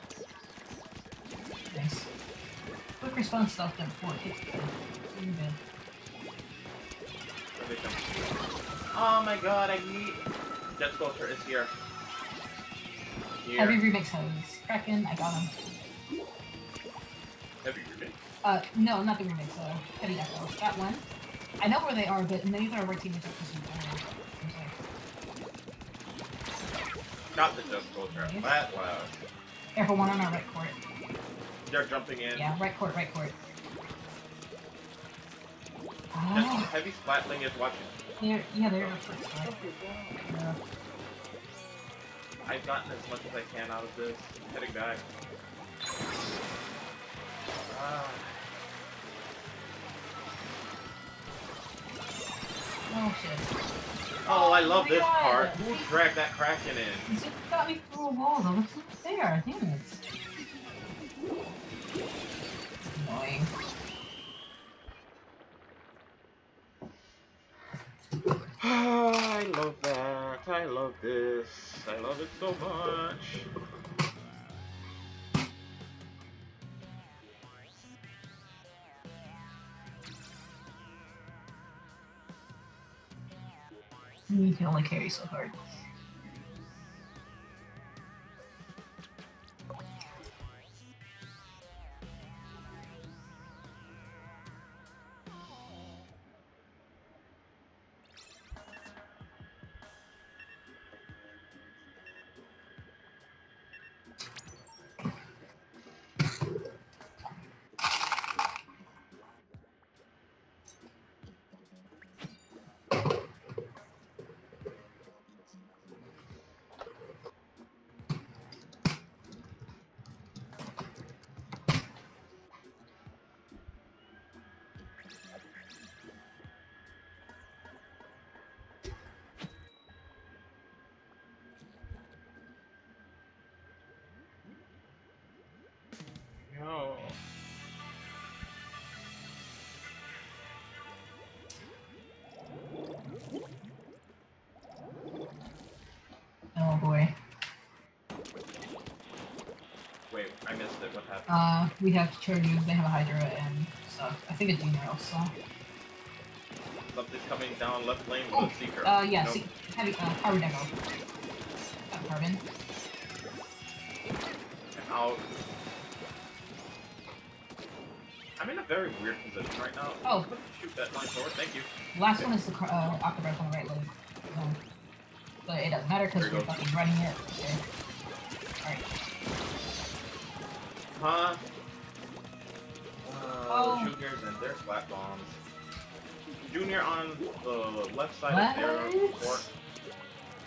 Nice. Quick response stuff that forge hits good. Really good. Here they come. Oh my god, I need. Jet Squelcher is here. Heavy Here. remix has Kraken, I got him. Heavy remix. Uh, no, not the remix, uh, Heavy Deco. Got one. I know where they are, but neither of our teammates are. Not the Squelcher. Yes. That loud. Careful, one on our right court. They're jumping in. Yeah, right court, right court. Ah, heavy Splatling is watching. they're, yeah, they're our first spot. Yeah. I've gotten as much as I can out of this. Heading back. Oh shit. Oh, I love oh my this God. part. Who dragged that Kraken in? Zip got me through a wall though. What's up there? Damn it. Annoying. *sighs* I love that. I love this. I love it so much. You can only carry so hard. It? What happened? Uh, we have Choryu, they have a Hydra and stuff. I think a Junior also. Something's coming down left lane Oh, with a seeker. Uh, yeah, Nope. see, heavy, uh, Power Demo. Got Carbon. I'm out. I'm in a very weird position right now. Oh. Shoot that line forward. Thank you. Last one is the uh, Octobrush on the right leg. Um, but it doesn't matter because we're fucking running it. Okay. Alright. Huh? Uh, Oh. Juniors and their splat bombs. Junior on the left side What? of their court.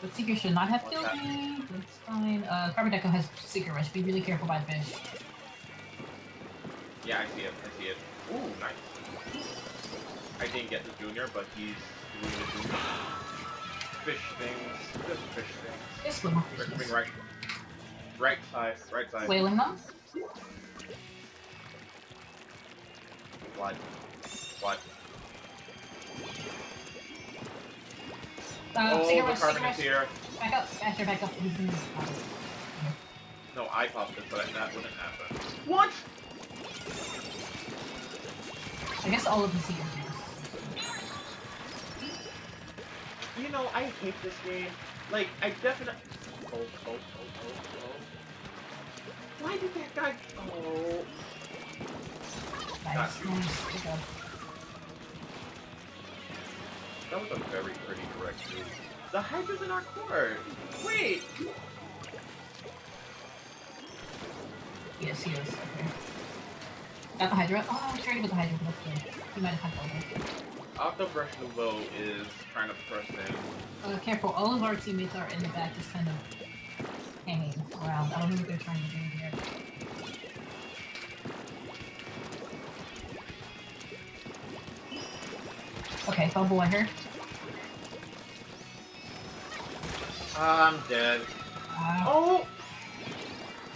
But Seeker should not have killed me. That's fine. Uh, Carbon Deco has Seeker Rush. Be really careful by the fish. Yeah, I see it. I see it. Ooh, nice. I didn't get the junior, but he's doing the junior. Fish things. Just fish things. Just little They're coming right. Right side. Right side. Wailing them. What? What? Uh, oh, Seeker the Rush, is here. Back up. Asher, back up. He's gonna... No, I popped it, but that wouldn't happen. What? I guess all of the Seekers do. You know, I hate this game. Like, I definitely. Oh, oh, oh, oh, oh. Why did that guy? Oh. Nice, Got you. nice. That was a very pretty direct move. The Hydra's in our court. Wait. Yes, he is. Okay. Got the Hydra. Oh, I'm trying to get the Hydra, but that's good. He might have had over. Octobrush Nouveau is trying to press in. Uh, careful, all of our teammates are in the back just kind of hanging. I don't know what they're trying to do here. Okay, bubble I heard. I'm dead. Uh, Oh!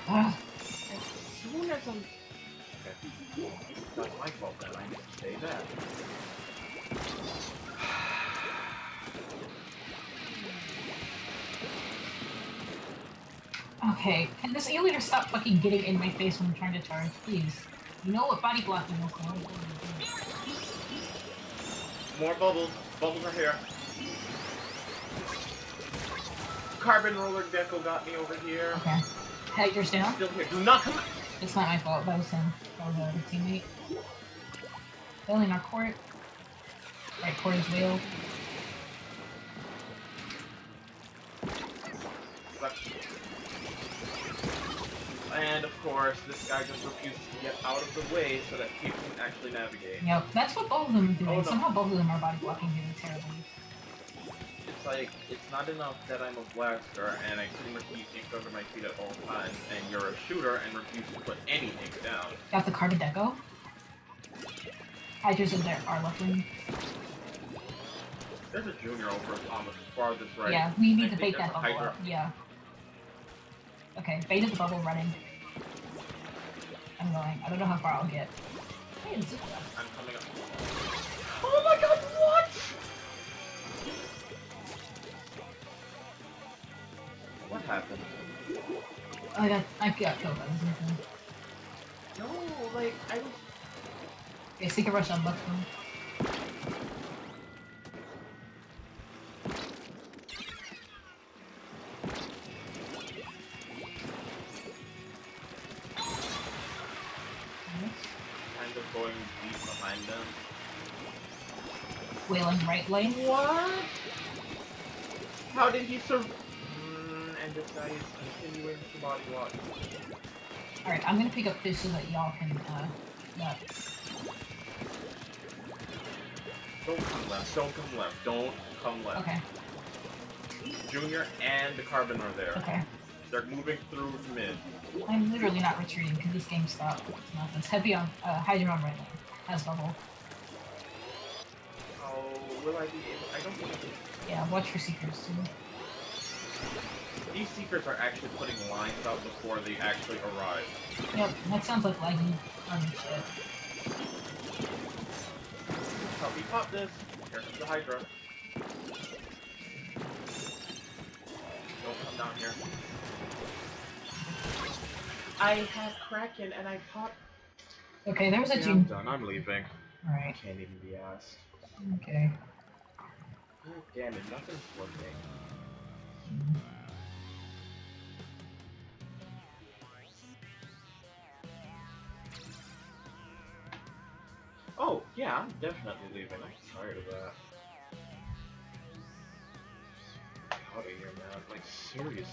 uh, As soon as I'm. Okay. That's my fault then. I need to say that. Okay, can this alien stop fucking getting in my face when I'm trying to charge, please? You know what body blocking is now. More bubbles. Bubbles are here. Carbon roller deco got me over here. Okay. Hydra's down. Still here. Do not come. It's not my fault. That was him. That was a teammate. Failing our court. Right, court is wheel. And of course, this guy just refuses to get out of the way so that people can actually navigate. Yep, that's what both of them are doing. Oh, no. Somehow both of them are body blocking really terribly. It's like, it's not enough that I'm a blaster and I pretty much keep things under my feet at all times, and you're a shooter and refuse to put anything down. Got the carbon deco. Hydra's in there are looking. There's a junior over on the farthest right. Yeah, we I need to bait that bubble Hydra. up. Yeah. Okay, baited the bubble running. I'm going. I don't know how far I'll get. Hey, it's I'm coming up. Oh my god, what? What happened? Oh, I got I got killed by this thing. No, like, I was Okay, seeker rush on left going deep behind them. Wailing right lane. What? How did he survive? Mm, and this guy is continuing to body block. Alright, I'm gonna pick up fish so that y'all can uh yeah. Don't come left. Don't come left. Don't come left. Okay, Junior and the Carbon are there. okay. They're moving through mid. I'm literally not retreating because this game stopped. It's nothing. It's heavy on uh Hydra on right now. Has bubble. Oh, will I be able? I don't think. Yeah, watch for seekers too. These seekers are actually putting lines out before they actually arrive. Yep, that sounds like laggy running shit. Help me pop this. Here comes the Hydra. Don't come down here. I have Kraken and I popped. Okay, there was a Yeah, I'm done. I'm leaving. I Alright, can't even be asked. okay. God damn it, nothing's working. Oh, yeah, I'm definitely leaving. I'm tired of that. Out of here, man. Like, seriously.